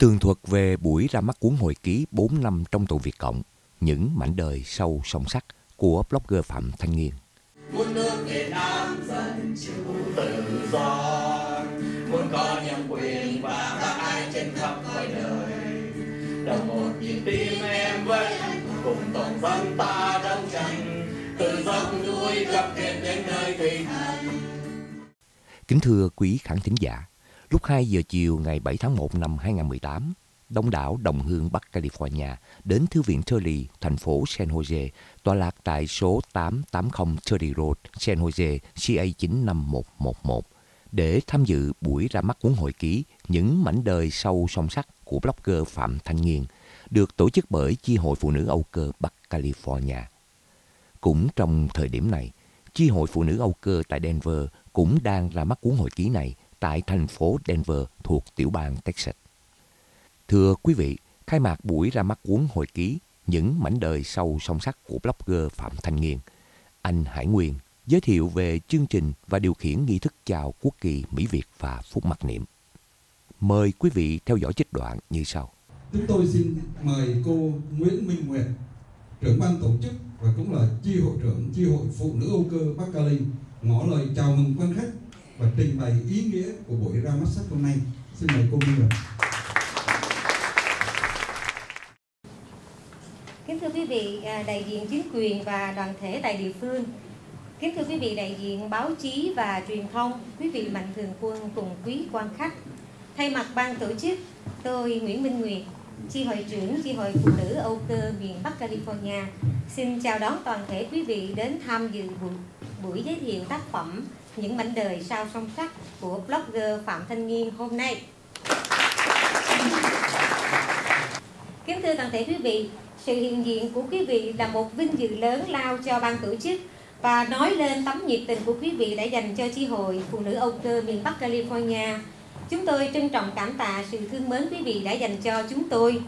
Tường thuật về buổi ra mắt cuốn hồi ký 4 năm trong tù Việt Cộng, những mảnh đời sâu song sắc của blogger Phạm Thanh Nghiên. Muốn nước Việt Nam dân chủ tự do, muốn có nhân quyền và các ai trên khắp mọi đời. Đồng một nhịp tim em với cùng toàn dân ta đấu tranh, từ dòng núi miền đến nơi thủy thành. Kính thưa quý khán thính giả, lúc 2 giờ chiều ngày 7 tháng 1 năm 2018, đông đảo đồng hương Bắc California đến Thư viện Turley, thành phố San Jose, tọa lạc tại số 880 Turley Road, San Jose, CA 95111, để tham dự buổi ra mắt cuốn hội ký Những mảnh đời sâu song sắc của blogger Phạm Thanh Nghiên, được tổ chức bởi Chi hội Phụ nữ Âu Cơ Bắc California. Cũng trong thời điểm này, Chi hội Phụ nữ Âu Cơ tại Denver cũng đang ra mắt cuốn hội ký này tại thành phố Denver thuộc tiểu bang Texas. Thưa quý vị, khai mạc buổi ra mắt cuốn hồi ký Những mảnh đời sâu song sắc của blogger Phạm Thanh Nghiên, anh Hải Nguyên giới thiệu về chương trình và điều khiển nghi thức chào quốc kỳ Mỹ Việt và phút mặc niệm. Mời quý vị theo dõi trích đoạn như sau. Chúng tôi xin mời cô Nguyễn Minh Nguyệt, trưởng ban tổ chức và cũng là chi hội trưởng chi hội phụ nữ Âu Cơ Bắc Cali ngỏ lời chào mừng quan khách và trình bày ý nghĩa của buổi ra mắt sách hôm nay. Xin mời cô Minh Nguyệt. Kính thưa quý vị, à, đại diện chính quyền và đoàn thể tại địa phương, kính thưa quý vị đại diện báo chí và truyền thông, quý vị mạnh thường quân cùng quý quan khách. Thay mặt ban tổ chức, tôi Nguyễn Minh Nguyệt, chi hội trưởng chi hội phụ nữ Âu Cơ miền Bắc California, xin chào đón toàn thể quý vị đến tham dự buổi, buổi giới thiệu tác phẩm những mảnh đời sao song sắc của blogger Phạm Thanh Nghiên hôm nay. Kính thưa toàn thể quý vị, sự hiện diện của quý vị là một vinh dự lớn lao cho ban tổ chức và nói lên tấm nhiệt tình của quý vị đã dành cho chi hội Phụ nữ Âu Cơ miền Bắc California. Chúng tôi trân trọng cảm tạ sự thương mến quý vị đã dành cho chúng tôi.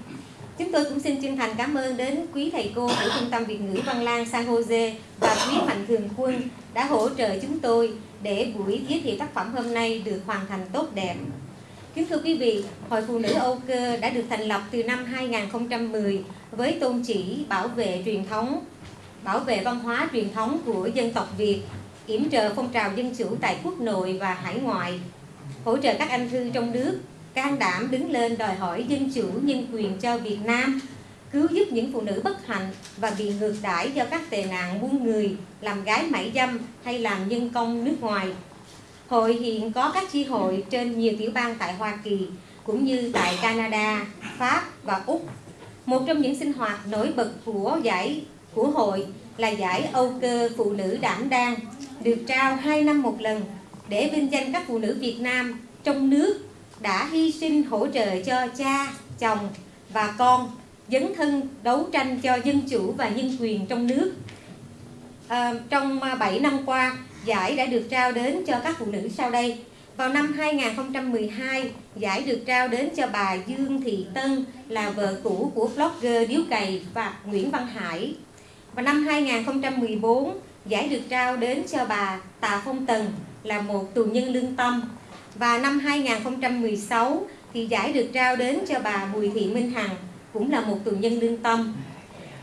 Chúng tôi cũng xin chân thành cảm ơn đến quý thầy cô của Trung tâm Việt ngữ Văn Lang San Jose và quý mạnh thường quân đã hỗ trợ chúng tôi để buổi giới thiệu tác phẩm hôm nay được hoàn thành tốt đẹp. Kính thưa quý vị, Hội Phụ nữ Âu Cơ đã được thành lập từ năm 2010 với tôn chỉ bảo vệ truyền thống, bảo vệ văn hóa truyền thống của dân tộc Việt, yểm trợ phong trào dân chủ tại quốc nội và hải ngoại, hỗ trợ các anh thư trong nước, can đảm đứng lên đòi hỏi dân chủ nhân quyền cho Việt Nam, cứu giúp những phụ nữ bất hạnh và bị ngược đãi do các tệ nạn buôn người, làm gái mại dâm hay làm nhân công nước ngoài Hội hiện có các chi hội trên nhiều tiểu bang tại Hoa Kỳ, cũng như tại Canada, Pháp và Úc. Một trong những sinh hoạt nổi bật của giải của hội là giải Âu cơ phụ nữ đảm đang, được trao 2 năm một lần để vinh danh các phụ nữ Việt Nam trong nước đã hy sinh hỗ trợ cho cha, chồng và con dấn thân đấu tranh cho dân chủ và nhân quyền trong nước. À, trong à, 7 năm qua, giải đã được trao đến cho các phụ nữ sau đây. Vào năm 2012, giải được trao đến cho bà Dương Thị Tân là vợ cũ của blogger Điếu Cày và Nguyễn Văn Hải. Vào năm 2014, giải được trao đến cho bà Tạ Phong Tần là một tù nhân lương tâm. Và năm 2016 thì giải được trao đến cho bà Bùi Thị Minh Hằng cũng là một tù nhân lương tâm.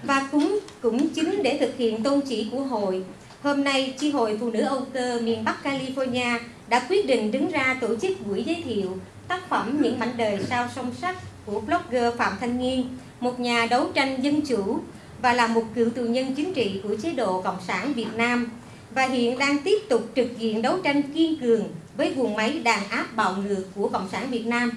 Và cũng cũng chính để thực hiện tôn chỉ của hội Hôm nay, Chi hội Phụ nữ Âu Cơ miền Bắc California đã quyết định đứng ra tổ chức buổi giới thiệu tác phẩm Những mảnh đời sao song sắc của blogger Phạm Thanh Nghiên, một nhà đấu tranh dân chủ và là một cựu tù nhân chính trị của chế độ Cộng sản Việt Nam và hiện đang tiếp tục trực diện đấu tranh kiên cường với guồng máy đàn áp bạo ngược của Cộng sản Việt Nam.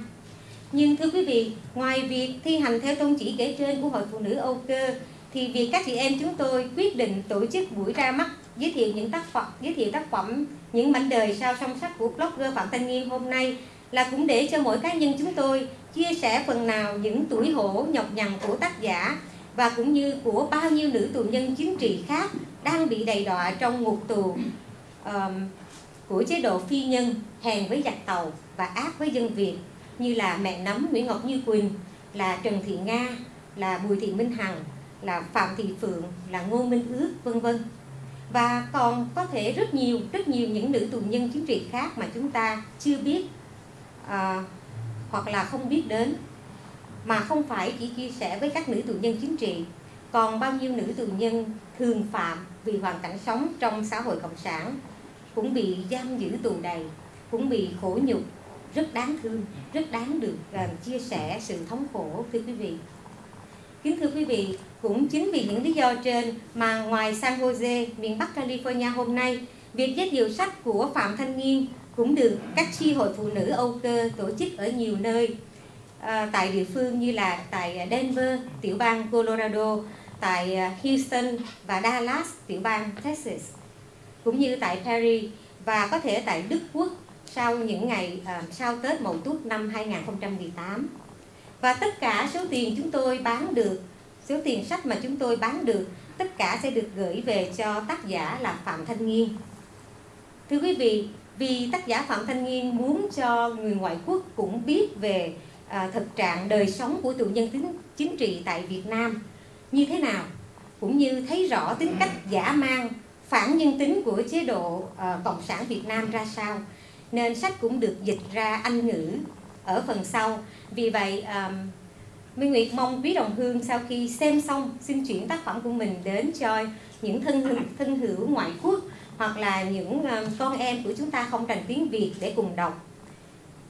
Nhưng thưa quý vị, ngoài việc thi hành theo tôn chỉ kể trên của Hội Phụ nữ Âu Cơ, thì việc các chị em chúng tôi quyết định tổ chức buổi ra mắt giới thiệu những tác phẩm giới thiệu tác phẩm những mảnh đời sao song sắc của blogger Phạm Thanh Nghiên hôm nay là cũng để cho mỗi cá nhân chúng tôi chia sẻ phần nào những tuổi hổ nhọc nhằn của tác giả và cũng như của bao nhiêu nữ tù nhân chính trị khác đang bị đầy đọa trong ngục tù um, của chế độ phi nhân hèn với giặc tàu và ác với dân Việt như là mẹ nấm Nguyễn Ngọc Như Quỳnh, là Trần Thị Nga, là Bùi Thị Minh Hằng, là Phạm Thị Phượng, là Ngô Minh Ước, vân vân. Và còn có thể rất nhiều rất nhiều những nữ tù nhân chính trị khác mà chúng ta chưa biết uh, hoặc là không biết đến mà không phải chỉ chia sẻ với các nữ tù nhân chính trị, còn bao nhiêu nữ tù nhân thường phạm vì hoàn cảnh sống trong xã hội cộng sản cũng bị giam giữ tù đầy, cũng bị khổ nhục, rất đáng thương, rất đáng được uh, chia sẻ sự thống khổ thưa quý vị. Kính thưa quý vị, cũng chính vì những lý do trên mà ngoài San Jose, miền Bắc California hôm nay, việc giới thiệu sách của Phạm Thanh Nghiên cũng được các chi hội phụ nữ Âu Cơ tổ chức ở nhiều nơi à, tại địa phương như là tại ờ, Denver, tiểu bang Colorado, tại ờ, Houston và Dallas, tiểu bang Texas, cũng như tại Paris và có thể tại Đức Quốc sau những ngày à, sau Tết Mậu Tuất năm 2018. Và tất cả số tiền chúng tôi bán được, số tiền sách mà chúng tôi bán được, tất cả sẽ được gửi về cho tác giả là Phạm Thanh Nghiên. Thưa quý vị, vì tác giả Phạm Thanh Nghiên muốn cho người ngoại quốc cũng biết về à, thực trạng đời sống của tù nhân tính chính trị tại Việt Nam như thế nào, cũng như thấy rõ tính cách giả mang, phản nhân tính của chế độ à, Cộng sản Việt Nam ra sao, nên sách cũng được dịch ra Anh ngữ ở phần sau. Vì vậy, à, Minh Nguyệt mong quý đồng hương sau khi xem xong xin chuyển tác phẩm của mình đến cho những thân thân hữu ngoại quốc hoặc là những à, con em của chúng ta không rành tiếng Việt để cùng đọc.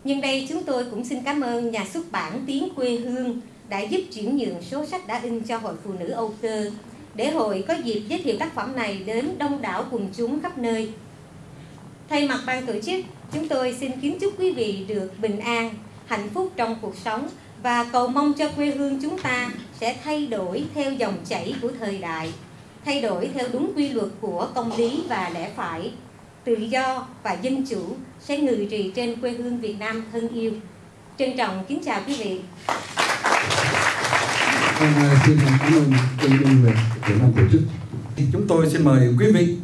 Nhưng đây chúng tôi cũng xin cảm ơn nhà xuất bản Tiếng Quê Hương đã giúp chuyển nhượng số sách đã in cho Hội Phụ Nữ Âu Cơ để hội có dịp giới thiệu tác phẩm này đến đông đảo quần chúng khắp nơi. Thay mặt ban tổ chức, chúng tôi xin kính chúc quý vị được bình an, hạnh phúc trong cuộc sống và cầu mong cho quê hương chúng ta sẽ thay đổi theo dòng chảy của thời đại thay đổi theo đúng quy luật của công lý và lẽ phải tự do và dân chủ sẽ ngự trị trên quê hương Việt Nam thân yêu trân trọng kính chào quý vị Vâng, xin cảm ơn tổ chức. Chúng tôi xin mời quý vị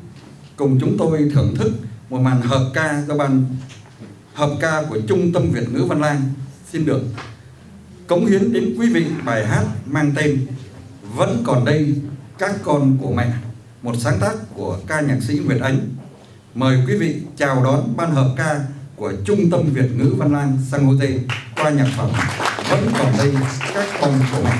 cùng chúng tôi thưởng thức một màn hợp ca do ban hợp ca của Trung tâm Việt ngữ Văn Lang xin được cống hiến đến quý vị bài hát mang tên Vẫn còn đây các con của mẹ, một sáng tác của ca nhạc sĩ Nguyệt Ánh. Mời quý vị chào đón ban hợp ca của Trung tâm Việt ngữ Văn Lang San Jose qua nhạc phẩm Vẫn còn đây, các con của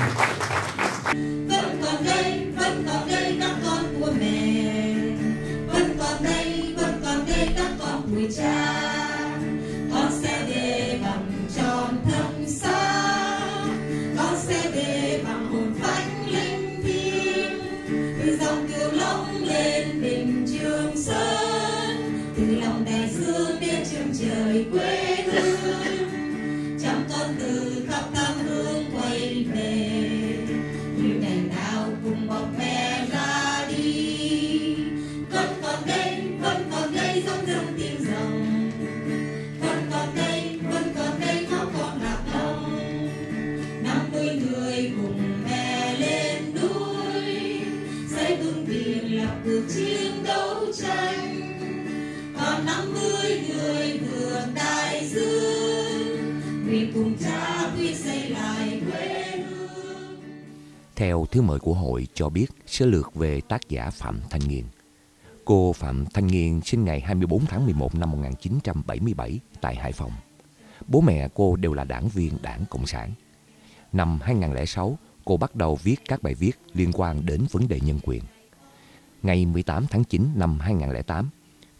Theo thứ mời của hội cho biết sơ lược về tác giả Phạm Thanh Nghiên. Cô Phạm Thanh Nghiên sinh ngày 24 tháng 11 năm 1977 tại Hải Phòng. Bố mẹ cô đều là đảng viên đảng Cộng sản. Năm 2006, cô bắt đầu viết các bài viết liên quan đến vấn đề nhân quyền. Ngày 18 tháng 9 năm 2008,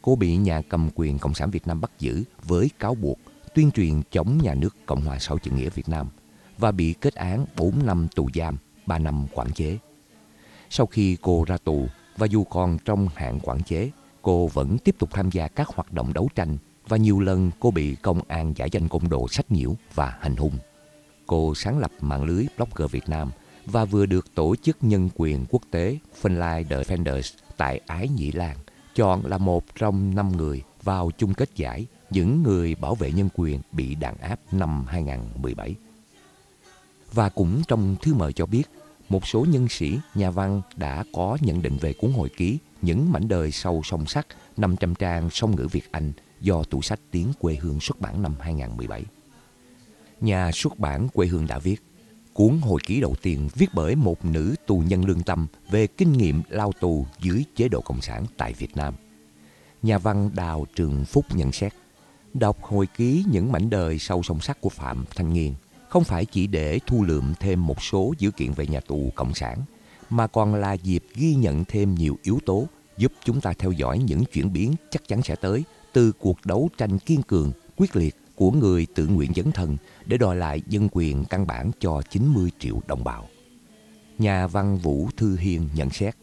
cô bị nhà cầm quyền Cộng sản Việt Nam bắt giữ với cáo buộc tuyên truyền chống nhà nước Cộng hòa xã hội chủ nghĩa Việt Nam và bị kết án 4 năm tù giam, 3 năm quản chế. Sau khi cô ra tù và dù còn trong hạn quản chế, cô vẫn tiếp tục tham gia các hoạt động đấu tranh và nhiều lần cô bị công an giải danh côn đồ sách nhiễu và hành hung. Cô sáng lập mạng lưới Blogger Việt Nam và vừa được Tổ chức Nhân quyền Quốc tế Finlay Defenders tại Ái Nhĩ Lan chọn là một trong năm người vào chung kết giải những người bảo vệ nhân quyền bị đàn áp năm 2017. Và cũng trong thư mời cho biết, một số nhân sĩ, nhà văn đã có nhận định về cuốn hồi ký Những mảnh đời sâu song sắt 500 trang song ngữ Việt Anh do tủ sách Tiếng quê hương xuất bản năm 2017. Nhà xuất bản quê hương đã viết Cuốn hồi ký đầu tiên viết bởi một nữ tù nhân lương tâm về kinh nghiệm lao tù dưới chế độ Cộng sản tại Việt Nam. Nhà văn Đào Trường Phúc nhận xét, đọc hồi ký những mảnh đời sâu song sắc của Phạm Thanh Nghiên, không phải chỉ để thu lượm thêm một số dữ kiện về nhà tù Cộng sản, mà còn là dịp ghi nhận thêm nhiều yếu tố giúp chúng ta theo dõi những chuyển biến chắc chắn sẽ tới từ cuộc đấu tranh kiên cường, quyết liệt của người tự nguyện dấn thân để đòi lại dân quyền căn bản cho 90 triệu đồng bào. Nhà văn Vũ Thư Hiên nhận xét,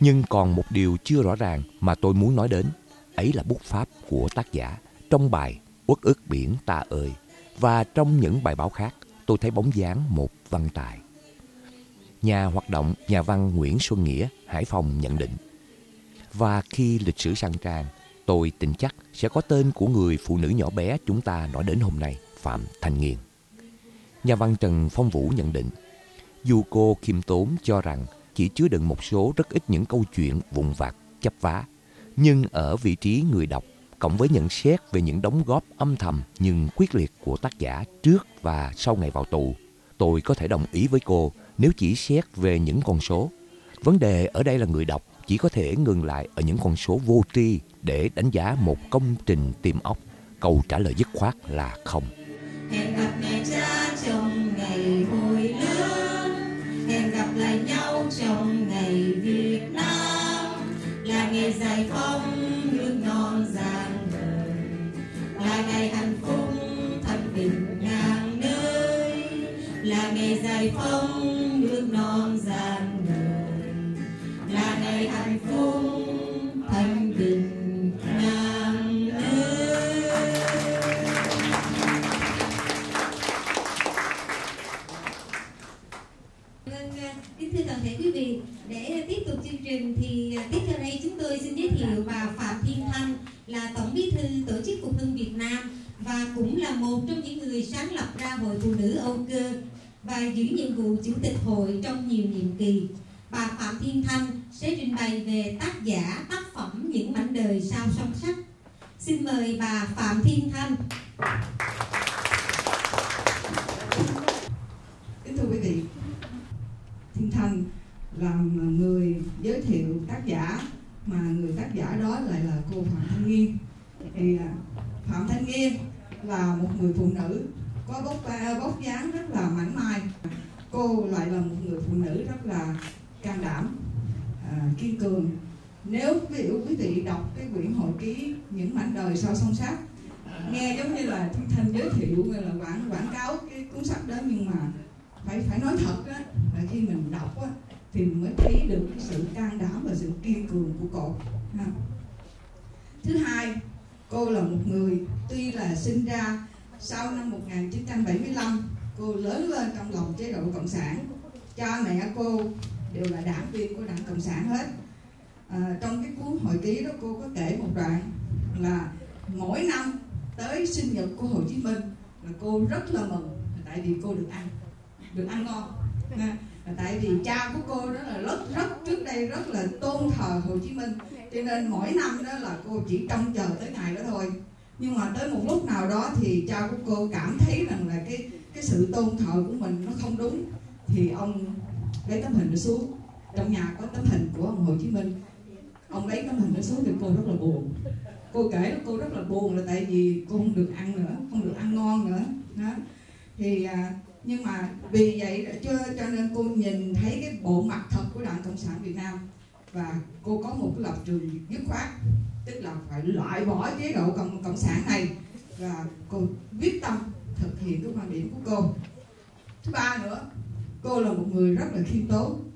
nhưng còn một điều chưa rõ ràng mà tôi muốn nói đến, ấy là bút pháp của tác giả trong bài Uất ức biển ta ơi và trong những bài báo khác tôi thấy bóng dáng một văn tài. Nhà hoạt động nhà văn Nguyễn Xuân Nghĩa, Hải Phòng nhận định Và khi lịch sử sang trang, tôi tin chắc sẽ có tên của người phụ nữ nhỏ bé chúng ta nói đến hôm nay, Phạm Thanh Nghiên. Nhà văn Trần Phong Vũ nhận định dù cô khiêm tốn cho rằng chỉ chứa đựng một số rất ít những câu chuyện vụn vặt, chấp vá, nhưng ở vị trí người đọc cộng với nhận xét về những đóng góp âm thầm nhưng quyết liệt của tác giả trước và sau ngày vào tù, tôi có thể đồng ý với cô nếu chỉ xét về những con số. Vấn đề ở đây là người đọc chỉ có thể ngừng lại ở những con số vô tri để đánh giá một công trình tiềm ốc. Câu trả lời dứt khoát là không. Hẹn gặp mẹ cha trong ngày hồi lớn Hẹn gặp lại nhau trong ngày Việt Nam Là ngày giải phóng Là ngày hạnh phúc thanh bình ngàn nơi Là ngày giải phóng nước non gian đời Là ngày hạnh phúc thanh bình ngàn nơi. Vâng, à, kính thưa toàn thể quý vị, để tiếp tục chương trình thì à, tiếp theo đây chúng tôi xin giới thiệu bà Phạm Thiên Thanh là Tổng bí thư Tổ chức Phục hưng Việt Nam và cũng là một trong những người sáng lập ra Hội Phụ nữ Âu Cơ và giữ nhiệm vụ chủ tịch hội trong nhiều nhiệm kỳ. Bà Phạm Thiên Thanh sẽ trình bày về tác giả, tác phẩm Những mảnh đời sao song sắc. Xin mời bà Phạm Thiên Thanh. Kính thưa quý vị, Thiên Thanh là người giới thiệu tác giả mà người tác giả đó lại là cô Phạm Thanh Nghiên. Thì à, Phạm Thanh Nghiên là một người phụ nữ có bốc à, bốc dáng rất là mảnh mai. Cô lại là một người phụ nữ rất là can đảm, à, kiên cường. Nếu ví dụ quý vị đọc cái quyển hồi ký những mảnh đời sau song sát nghe giống như là thanh Thanh giới thiệu hay là quảng quảng cáo cái cuốn sách đó nhưng mà phải phải nói thật á là khi mình đọc á thì mình mới thấy được cái sự can đảm và sự kiên cường của cô ha. thứ hai cô là một người tuy là sinh ra sau năm 1975 cô lớn lên trong lòng chế độ cộng sản cha mẹ cô đều là đảng viên của đảng cộng sản hết à, trong cái cuốn hội ký đó cô có kể một đoạn là mỗi năm tới sinh nhật của Hồ Chí Minh là cô rất là mừng tại vì cô được ăn được ăn ngon. Tại vì cha của cô đó là rất rất trước đây rất là tôn thờ Hồ Chí Minh. Cho nên mỗi năm đó là cô chỉ trông chờ tới ngày đó thôi. Nhưng mà tới một lúc nào đó thì cha của cô cảm thấy rằng là cái cái sự tôn thờ của mình nó không đúng. Thì ông lấy tấm hình nó xuống. Trong nhà có tấm hình của ông Hồ Chí Minh. Ông lấy tấm hình nó xuống thì cô rất là buồn. Cô kể là cô rất là buồn là tại vì cô không được ăn nữa không được ăn ngon nữa. Đó. Thì à, nhưng mà vì vậy cho cho nên cô nhìn thấy cái bộ mặt thật của đảng cộng sản việt nam. Và cô có một cái lập trường dứt khoát tức là phải loại bỏ chế độ cộng cộng sản này. Và cô quyết tâm thực hiện cái quan điểm của cô. Thứ ba nữa cô là một người rất là khiêm tốn.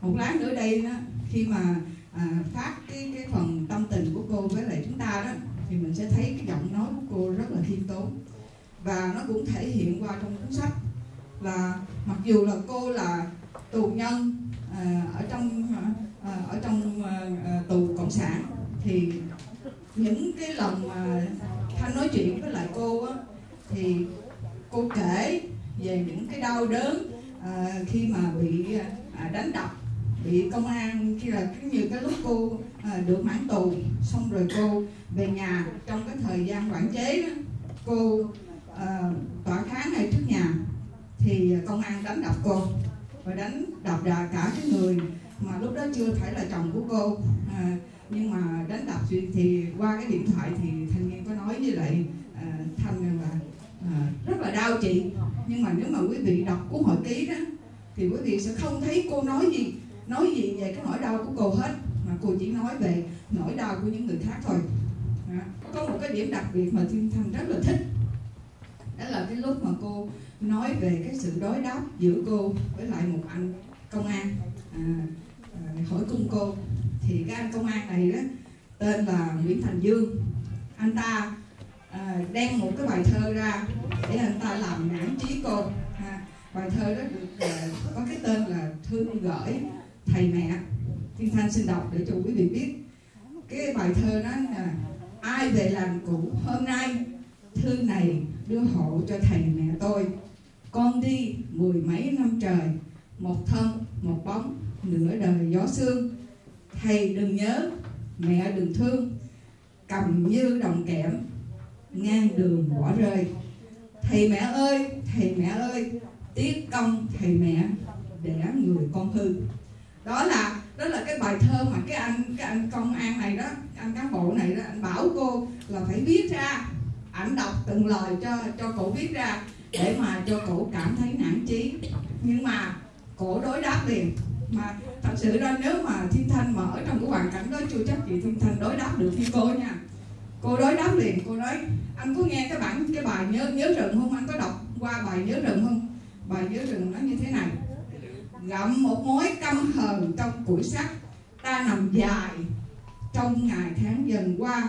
Một lát nữa đây đó khi mà à, phát cái cái phần tâm tình của cô với lại chúng ta đó thì mình sẽ thấy cái giọng nói của cô rất là khiêm tốn. Và nó cũng thể hiện qua trong cuốn sách là mặc dù là cô là tù nhân à, ở trong à, ở trong à, à, tù cộng sản thì những cái lần mà thanh nói chuyện với lại cô á thì cô kể về những cái đau đớn à, khi mà bị à, đánh đập bị công an khi là như cái lúc cô à, được mãn tù xong rồi cô về nhà. Trong cái thời gian quản chế đó cô à, tỏa kháng ngay trước nhà thì à, công an đánh đập cô. Và đánh đập đà cả cái người mà lúc đó chưa phải là chồng của cô. À, nhưng mà đánh đập thì, thì qua cái điện thoại thì thanh niên có nói với lại à, thanh rằng là à, rất là đau chị. Nhưng mà nếu mà quý vị đọc cuốn hội ký đó thì quý vị sẽ không thấy cô nói gì nói gì về cái nỗi đau của cô hết. Mà cô chỉ nói về nỗi đau của những người khác thôi. À, có một cái điểm đặc biệt mà thiên thanh rất là thích. Đó là cái lúc mà cô nói về cái sự đối đáp giữa cô với lại một anh công an. À, à, hỏi cung cô. Thì cái anh công an này đó tên là Nguyễn Thành Dương. Anh ta à, đem một cái bài thơ ra để anh ta làm nản trí cô. À, bài thơ đó được à, có cái tên là thương gửi thầy mẹ. Thiên thanh xin đọc để cho quý vị biết. Cái bài thơ đó là ai về làng cũ hôm nay thư này đưa hộ cho thầy mẹ tôi con đi mười mấy năm trời, một thân, một bóng, nửa đời gió sương. Thầy đừng nhớ, mẹ đừng thương, cầm như đồng kẽm, ngang đường bỏ rơi. Thầy mẹ ơi, thầy mẹ ơi, tiếc công thầy mẹ đẻ người con hư. Đó là đó là cái bài thơ mà cái anh cái anh công an này đó, anh cán bộ này đó, anh bảo cô là phải viết ra. Ảnh đọc từng lời cho cho cổ viết ra để mà cho cổ cảm thấy nản chí. Nhưng mà cổ đối đáp liền. Mà thật sự ra nếu mà thiên thanh mà ở trong cái hoàn cảnh đó chưa chắc chị thiên thanh đối đáp được như cô nha. Cô đối đáp liền, cô nói, anh có nghe cái bản, cái bài nhớ nhớ rừng không? Anh có đọc qua bài nhớ rừng không? Bài nhớ rừng nó như thế này. Gặm một mối căm hờn trong củi sắt, ta nằm dài trong ngày tháng dần qua.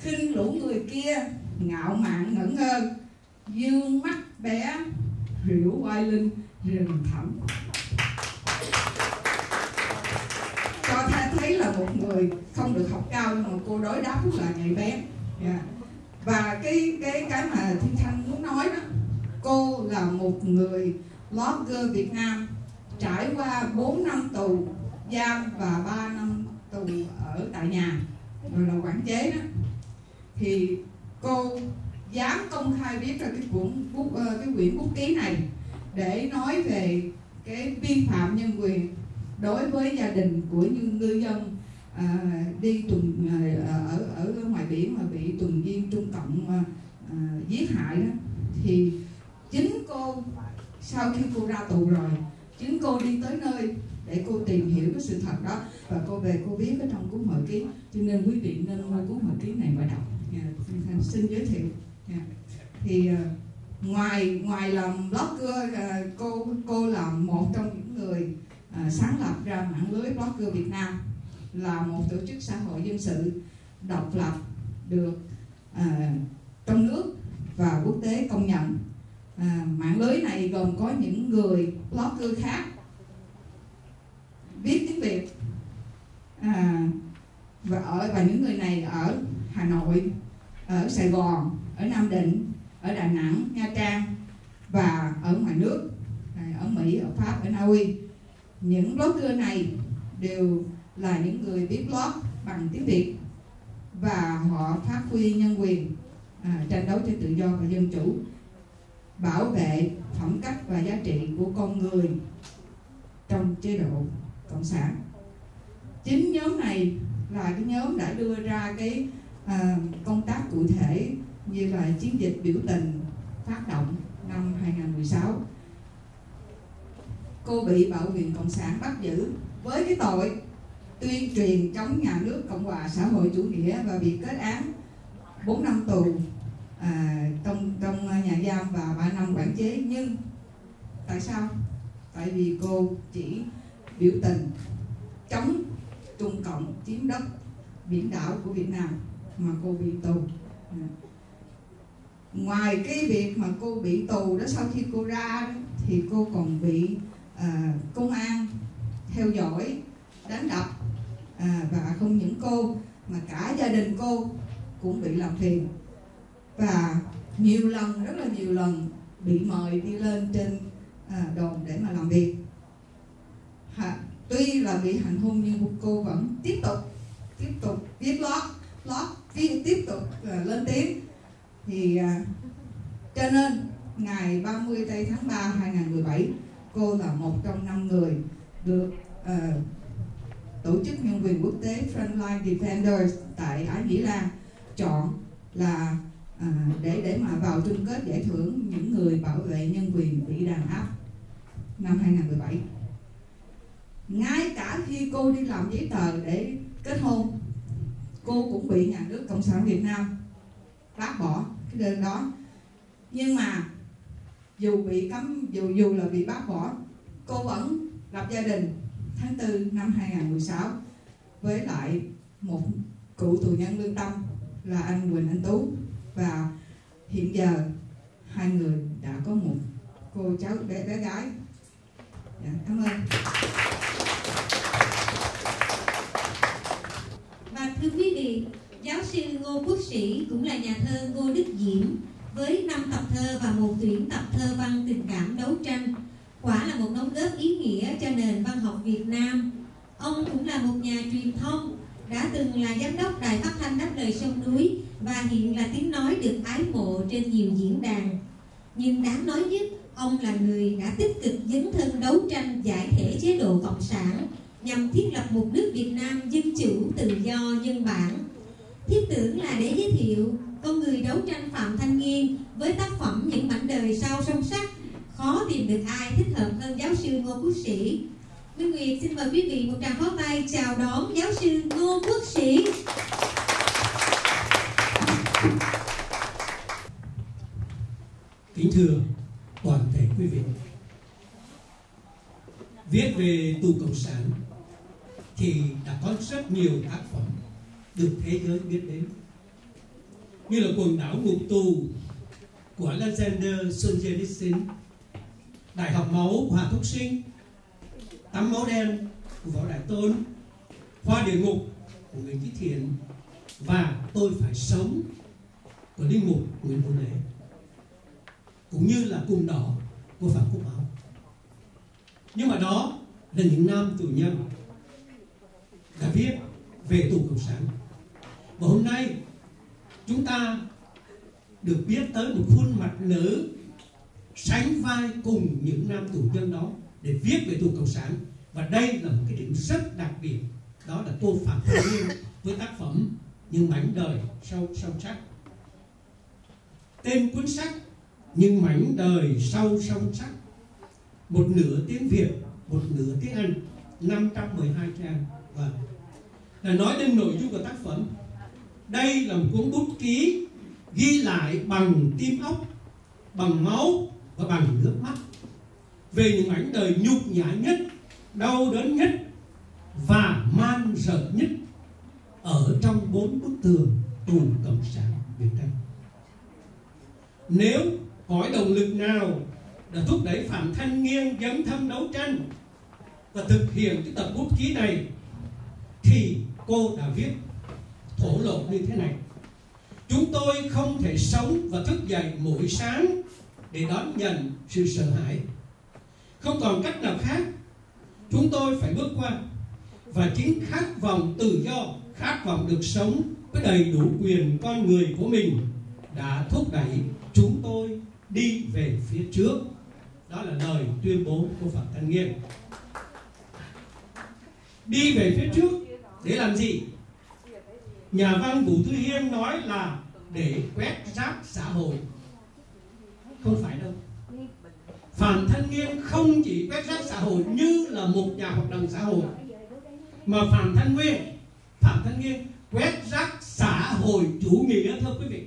Khinh lũ người kia ngạo mạn ngẩn ngơ, dương mắt bé hiểu oai linh rừng thẳm. Cho ta thấy là một người không được học cao, nhưng mà cô đối đáp rất là nhạy bén yeah. Dạ. và cái cái cái mà thiên thanh muốn nói đó, cô là một người blogger việt nam, trải qua 4 năm tù, giam và 3 năm tù ở tại nhà, rồi là quản chế đó. Thì cô dám công khai viết ra cái cuốn bút ờ, cái quyển bút ký này để nói về cái vi phạm nhân quyền đối với gia đình của những ngư dân à, đi tuần à, ở ở ngoài biển mà bị tuần viên trung cộng à, giết hại đó. Thì chính cô sau khi cô ra tù rồi chính cô đi tới nơi để cô tìm hiểu cái sự thật đó và cô về cô viết ở trong cuốn hội ký. Cho nên quý vị nên mua cuốn hội ký này và đọc. Dạ, yeah, xin giới thiệu thì uh, ngoài ngoài làm blogger uh, cô cô là một trong những người uh, sáng lập ra mạng lưới blogger Việt Nam là một tổ chức xã hội dân sự độc lập được uh, trong nước và quốc tế công nhận. À, mạng lưới này gồm có những người blogger khác. Viết tiếng việt à, và ở và những người này ở hà nội ở sài gòn ở nam định ở đà nẵng nha trang và ở ngoài nước. Ở mỹ ở pháp ở na uy. Những blogger này đều là những người viết blog bằng tiếng việt và họ phát huy nhân quyền à, tranh đấu cho tự do và dân chủ bảo vệ phẩm cách và giá trị của con người trong chế độ cộng sản. Chính nhóm này là cái nhóm đã đưa ra cái à, công tác cụ thể như là chiến dịch biểu tình phát động năm 2016 cô bị bảo viện cộng sản bắt giữ với cái tội tuyên truyền chống nhà nước cộng hòa xã hội chủ nghĩa và bị kết án 4 năm tù à, trong trong nhà giam và 3 năm quản chế nhưng tại sao tại vì cô chỉ biểu tình chống trung cộng chiếm đất biển đảo của việt nam mà cô bị tù à ngoài cái việc mà cô bị tù đó sau khi cô ra đó, thì cô còn bị à, công an theo dõi đánh đập à, và không những cô mà cả gia đình cô cũng bị làm phiền. Và nhiều lần rất là nhiều lần bị mời đi lên trên à, đồn để mà làm việc. Ha, tuy là bị hành hung nhưng cô vẫn tiếp tục tiếp tục viết lót lót tiếp, tiếp tục uh, lên tiếng thì à, cho nên ngày 30 tây tháng 3 2017 cô là một trong năm người được uh, tổ chức nhân quyền quốc tế Frontline Defenders tại Ái Mỹ Lan chọn là à, để để mà vào chung kết giải thưởng những người bảo vệ nhân quyền bị đàn áp năm 2017 ngay cả khi cô đi làm giấy tờ để kết hôn cô cũng bị nhà nước cộng sản việt nam bác bỏ cái đơn đó. Nhưng mà dù bị cấm dù dù là bị bác bỏ cô vẫn lập gia đình tháng 4 năm 2016 với lại một cựu tù nhân lương tâm là anh Quỳnh Anh Tú. Và hiện giờ hai người đã có một cô cháu bé bé gái. Dạ, cảm ơn. Và thưa quý vị, giáo sư Ngô Quốc Sĩ cũng là nhà thơ Ngô Đức Diễm với năm tập thơ và một tuyển tập thơ văn tình cảm đấu tranh. Quả là một đóng góp ý nghĩa cho nền văn học Việt Nam. Ông cũng là một nhà truyền thông, đã từng là giám đốc đài phát thanh đáp lời sông núi và hiện là tiếng nói được ái mộ trên nhiều diễn đàn. Nhưng đáng nói nhất, ông là người đã tích cực dấn thân đấu tranh giải thể chế độ cộng sản nhằm thiết lập một nước Việt Nam dân chủ, tự do, nhân bản. Thiết tưởng là để giới thiệu con người đấu tranh Phạm Thanh Nghiên với tác phẩm Những mảnh đời sau song sắc, khó tìm được ai thích hợp hơn giáo sư Ngô Quốc Sĩ. Minh Nguyệt xin mời quý vị một tràng pháo tay chào đón giáo sư Ngô Quốc Sĩ. Kính thưa toàn thể quý vị Viết về tù Cộng sản thì đã có rất nhiều tác phẩm được thế giới biết đến. Như là quần đảo ngục tù của Alexander Solzhenitsyn, Đại học máu của Hà Thúc Sinh, Tắm máu đen của Võ Đại Tôn, Hoa địa ngục của Nguyễn Chí Thiện và Tôi phải sống của Linh Mục Nguyễn Hữu Lễ, cũng như là cung đỏ của Phạm Quốc Bảo. Nhưng mà đó là những nam tù nhân đã viết về tù cộng sản và hôm nay, chúng ta được biết tới một khuôn mặt nữ sánh vai cùng những nam tù nhân đó để viết về tù cộng sản. Và đây là một cái điểm rất đặc biệt, đó là cô phạm thanh nguyên với tác phẩm những mảnh đời sau sâu sắc tên cuốn sách những mảnh đời sau song sắc một nửa tiếng Việt, một nửa tiếng Anh 512 trang. Và là nói đến nội dung của tác phẩm đây là một cuốn bút ký ghi lại bằng tim óc bằng máu và bằng nước mắt. Về những mảnh đời nhục nhã nhất, đau đớn nhất và man rợ nhất ở trong bốn bức tường tù cộng sản Việt Nam. Nếu cõi động lực nào đã thúc đẩy Phạm Thanh Nghiên dấn thân đấu tranh và thực hiện cái tập bút ký này, thì cô đã viết thổ lộ như thế này. Chúng tôi không thể sống và thức dậy mỗi sáng để đón nhận sự sợ hãi. Không còn cách nào khác, chúng tôi phải bước qua. Và chính khát vọng tự do, khát vọng được sống với đầy đủ quyền con người của mình đã thúc đẩy chúng tôi đi về phía trước. Đó là lời tuyên bố của Phạm Thanh nghiêm. Đi về phía trước để làm gì? Nhà văn Vũ Thư Hiên nói là để quét rác xã hội. Không phải đâu. Phạm Thanh Nghiên không chỉ quét rác xã hội như là một nhà hoạt động xã hội, mà Phạm Thanh Nguyên, Phạm Thanh Nghiên quét rác xã hội chủ nghĩa, thưa quý vị.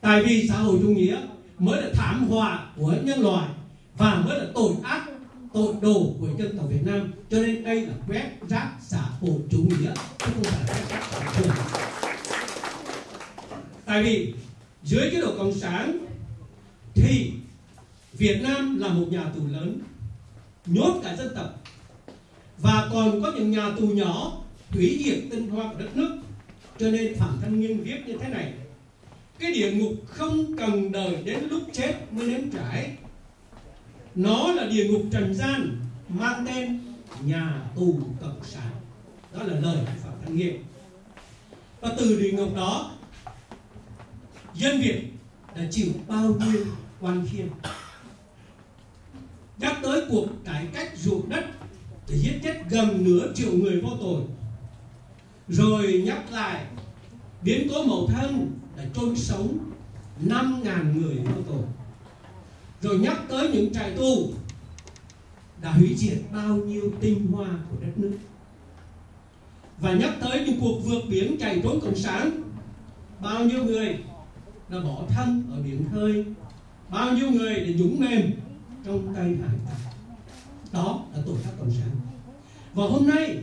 Tại vì xã hội chủ nghĩa mới là thảm họa của nhân loại và mới là tội ác tội đồ của dân tộc Việt Nam. Cho nên đây là quét rác xã hội chủ nghĩa. Chứ không phải là quét rác xã hội tại vì dưới chế độ cộng sản thì Việt Nam là một nhà tù lớn, nhốt cả dân tộc. Và còn có những nhà tù nhỏ hủy diệt tinh hoa của đất nước. Cho nên phạm thanh nghiên viết như thế này. Cái địa ngục không cần đợi đến lúc chết mới nếm trải nó là địa ngục trần gian, mang tên nhà tù cộng sản. Đó là lời của phạm thanh nghiêm. Và từ địa ngục đó, dân việt đã chịu bao nhiêu quan khiên. Nhắc tới cuộc cải cách ruộng đất để giết chết gần nửa triệu người vô tội. Rồi nhắc lại, biến cố mậu thân đã trôn sống 5.000 người vô tội rồi nhắc tới những trại tù đã hủy diệt bao nhiêu tinh hoa của đất nước. Và nhắc tới những cuộc vượt biển chạy trốn cộng sản, bao nhiêu người đã bỏ thân ở biển khơi, bao nhiêu người để dũng mềm trong tay hải tặc. Đó là tội ác cộng sản. Và hôm nay,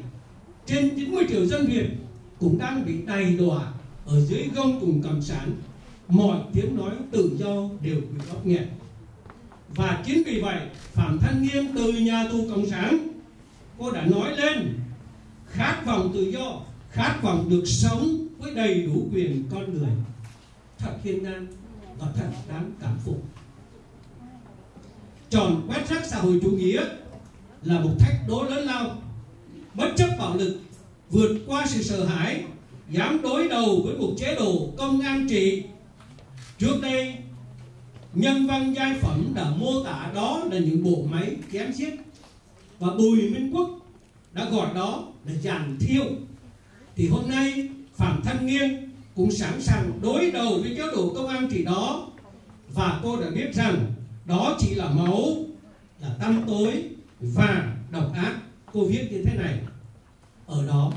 trên 90 triệu dân Việt cũng đang bị đầy đọa ở dưới gông cùng cộng sản. Mọi tiếng nói tự do đều bị bóp nghẹt và chính vì vậy, phạm thanh nghiên từ nhà tù cộng sản, cô đã nói lên, khát vọng tự do, khát vọng được sống với đầy đủ quyền con người. Thật hiên ngang và thật đáng cảm phục. Tròn quét rác xã hội chủ nghĩa là một thách đố lớn lao, bất chấp bạo lực, vượt qua sự sợ hãi, dám đối đầu với một chế độ công an trị. Trước đây nhân văn giai phẩm đã mô tả đó là những bộ máy chém giết. Và bùi minh quốc đã gọi đó là giàn thiêu. Thì hôm nay, phạm thanh nghiên cũng sẵn sàng đối đầu với chế độ công an trị đó. Và cô đã biết rằng đó chỉ là máu, là tâm tối và độc ác. Cô viết như thế này. Ở đó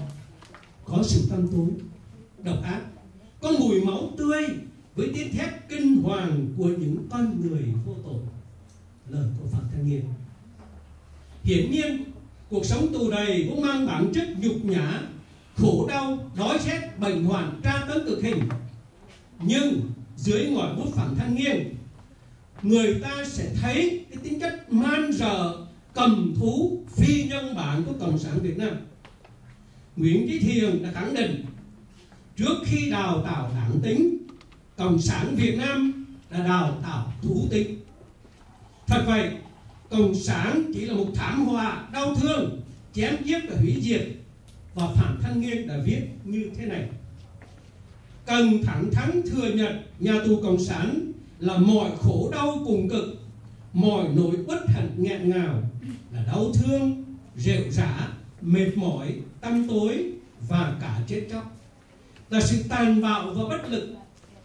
có sự tâm tối, độc ác, có mùi máu tươi với tiếng thét kinh hoàng của những con người vô tội, lời của Phật Thanh Nghiên hiển nhiên, cuộc sống tù đầy cũng mang bản chất nhục nhã, khổ đau, đói rét bệnh hoạn tra tấn cực hình. Nhưng dưới ngòi bút Phạm Thanh Nghiên người ta sẽ thấy cái tính chất man rợ cầm thú phi nhân bản của cộng sản Việt Nam. Nguyễn Chí Thiền đã khẳng định, trước khi đào tạo đảng tính cộng sản Việt Nam đã đào tạo thủ tịch. Thật vậy, cộng sản chỉ là một thảm họa đau thương, chém giết và hủy diệt, và Phạm Thanh Nghiên đã viết như thế này. Cần thẳng thắn thừa nhận nhà tù cộng sản là mọi khổ đau cùng cực, mọi nỗi bất hạnh nghẹn ngào là đau thương, rệu rã, mệt mỏi tâm tối và cả chết chóc. Là sự tàn bạo và bất lực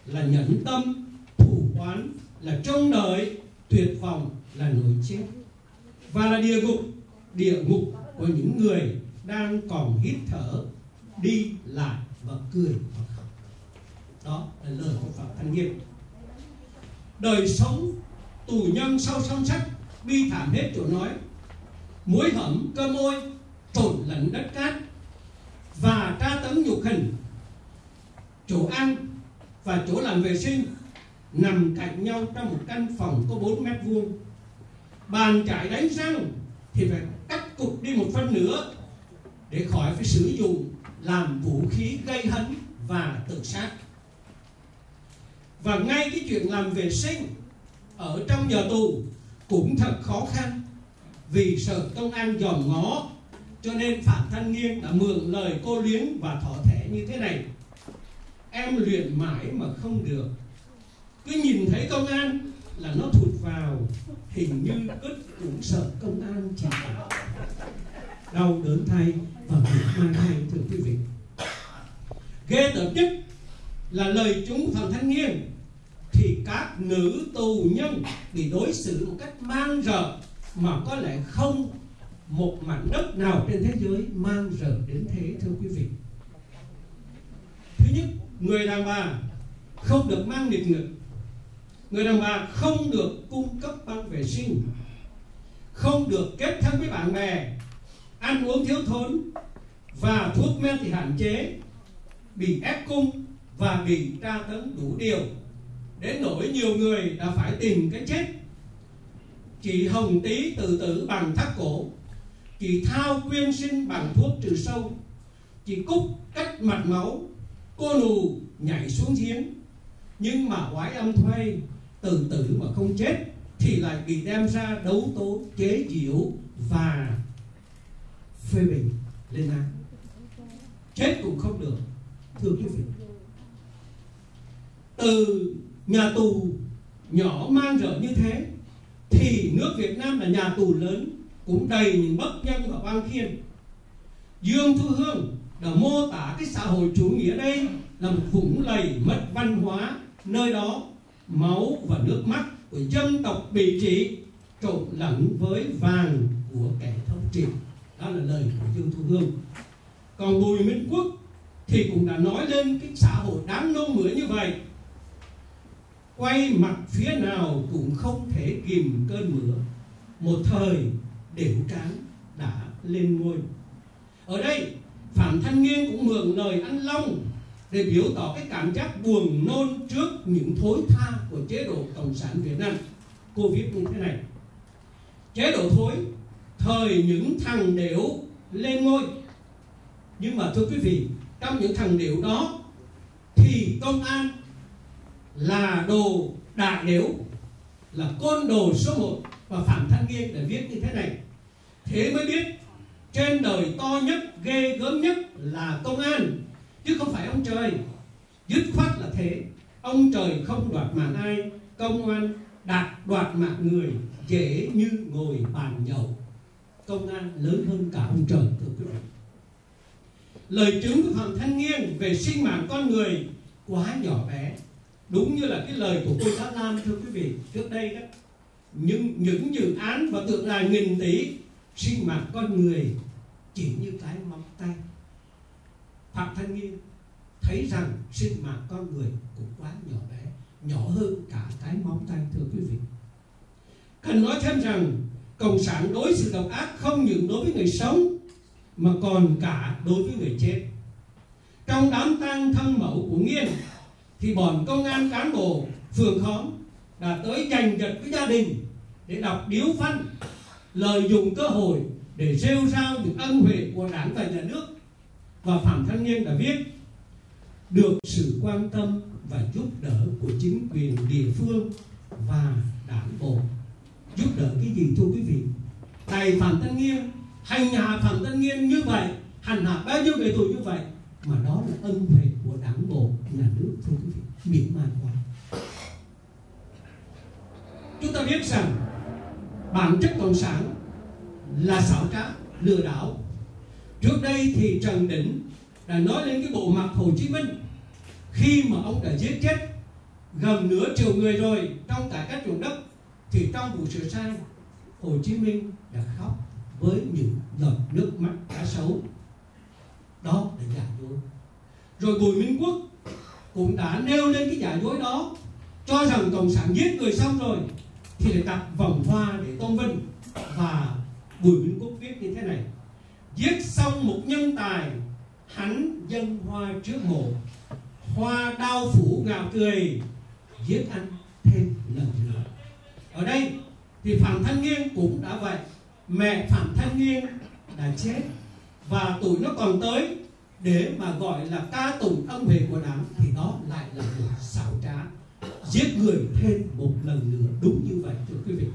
là nhẫn tâm, thủ quán, là trông đợi, tuyệt vọng, là nỗi chết. Và là địa ngục địa ngục của những người đang còn hít thở, đi lại và cười và khóc. Đó là lời của phạm thanh nghiêm. Đời sống tù nhân sau song sách bi thảm hết chỗ nói. Muối hẩm cơ môi, trộn lẫn đất cát. Và tra tấn nhục hình, chỗ ăn và chỗ làm vệ sinh nằm cạnh nhau trong một căn phòng có 4 mét vuông. Bàn chải đánh răng thì phải cắt cục đi một phân nữa để khỏi phải sử dụng làm vũ khí gây hấn và tự sát. Và ngay cái chuyện làm vệ sinh ở trong nhà tù cũng thật khó khăn vì sợ công an dòm ngó, cho nên phạm thanh nghiên đã mượn lời cô luyến và thỏ thẻ như thế này em luyện mãi mà không được. Cứ nhìn thấy công an là nó thụt vào, hình như ức cũng sợ công an chỉ đau đớn thay và việc mang thai, thưa quý vị. Ghê tởm nhất là lời chúng thần thanh niên, thì các nữ tù nhân bị đối xử một cách mang rợ mà có lẽ không một mảnh đất nào trên thế giới mang rợ đến thế, thưa quý vị. Thứ nhất người đàn bà không được mang nghịch ngợm người đàn bà không được cung cấp băng vệ sinh. Không được kết thân với bạn bè. Ăn uống thiếu thốn và thuốc men thì hạn chế. Bị ép cung và bị tra tấn đủ điều. Đến nỗi nhiều người đã phải tìm cái chết. Chị hồng tý tự tử bằng thắt cổ. Chị thao quyên sinh bằng thuốc trừ sâu. Chị cúc cách mạch máu cô nù nhảy xuống giếng. Nhưng mà oái âm thuê, từ tử mà không chết, thì lại bị đem ra đấu tố, chế giễu và phê bình lên án. Chết cũng không được, thưa quý vị. Từ nhà tù nhỏ mang rợ như thế, thì nước Việt Nam là nhà tù lớn, cũng đầy những bất nhân và oan khiên. Dương Thu Hương đã mô tả cái xã hội chủ nghĩa đây là một vũng lầy mất văn hóa, nơi đó máu và nước mắt của dân tộc bị trị trộn lẫn với vàng của kẻ thống trị. Đó là lời của Dương Thu Hương. Còn Bùi Minh Quốc thì cũng đã nói lên cái xã hội đáng nôn mửa như vậy. Quay mặt phía nào cũng không thể kìm cơn mưa. Một thời đều tráng đã lên ngôi. Ở đây phạm thanh nghiên cũng mượn lời anh long để biểu tỏ cái cảm giác buồn nôn trước những thối tha của chế độ cộng sản việt nam. Cô viết như thế này. Chế độ thối, thời những thằng đểu lên ngôi. Nhưng mà thưa quý vị, trong những thằng điệu đó thì công an là đồ đại điểu, là côn đồ số 1 và phạm thanh nghiên đã viết như thế này. Thế mới biết trên đời to nhất, ghê gớm nhất là công an. Chứ không phải ông trời. Dứt khoát là thế. Ông trời không đoạt mạng ai, công an đạt đoạt mạng người, dễ như ngồi bàn nhậu. Công an lớn hơn cả ông trời, thưa quý vị. Lời chứng của phạm thanh nghiên về sinh mạng con người quá nhỏ bé. Đúng như là cái lời của cô giáo lam, thưa quý vị, trước đây đó. Những những dự án và tượng đài nghìn tỷ sinh mạng con người chỉ như cái móng tay. Phạm thanh nghiên thấy rằng sinh mạng con người cũng quá nhỏ bé, nhỏ hơn cả cái móng tay, thưa quý vị. Cần nói thêm rằng, cộng sản đối xử độc ác không những đối với người sống, mà còn cả đối với người chết. Trong đám tang thân mẫu của nghiên, thì bọn công an cán bộ, phường khóm đã tới giành giật với gia đình để đọc điếu văn, lợi dụng cơ hội để rêu rao những ân huệ của đảng và nhà nước và phạm thanh niên đã viết, được sự quan tâm và giúp đỡ của chính quyền địa phương và đảng bộ. Giúp đỡ cái gì thưa quý vị? Thầy phạm thanh niên hành hạ phạm thanh niên như vậy, hành hạ bao nhiêu người tù như vậy, mà đó là ân huệ của đảng bộ, nhà nước thưa quý vị. Miễn man quá chúng ta biết rằng bản chất cộng sản là xảo trá, lừa đảo. Trước đây thì trần đỉnh đã nói lên cái bộ mặt hồ chí minh. Khi mà ông đã giết chết gần nửa triệu người rồi trong cải cách ruộng đất, thì trong vụ sửa sai, hồ chí minh đã khóc với những giọt nước mắt cá sấu. Đó là giả dối. Rồi bùi minh quốc cũng đã nêu lên cái giả dối đó, cho rằng cộng sản giết người xong rồi thì lại đặt vòng hoa để tôn vinh và bùi minh quốc viết như thế này. Giết xong một nhân tài, hắn dân hoa trước mộ. Hoa đau phủ ngạo cười, giết anh thêm lần nữa. Ở đây thì phạm thanh nghiên cũng đã vậy. Mẹ phạm thanh nghiên đã chết và tuổi nó còn tới để mà gọi là ca tụng ân huệ của đảng, thì đó lại là một xảo trá. Giết người thêm một lần nữa. Đúng như vậy, thưa quý vị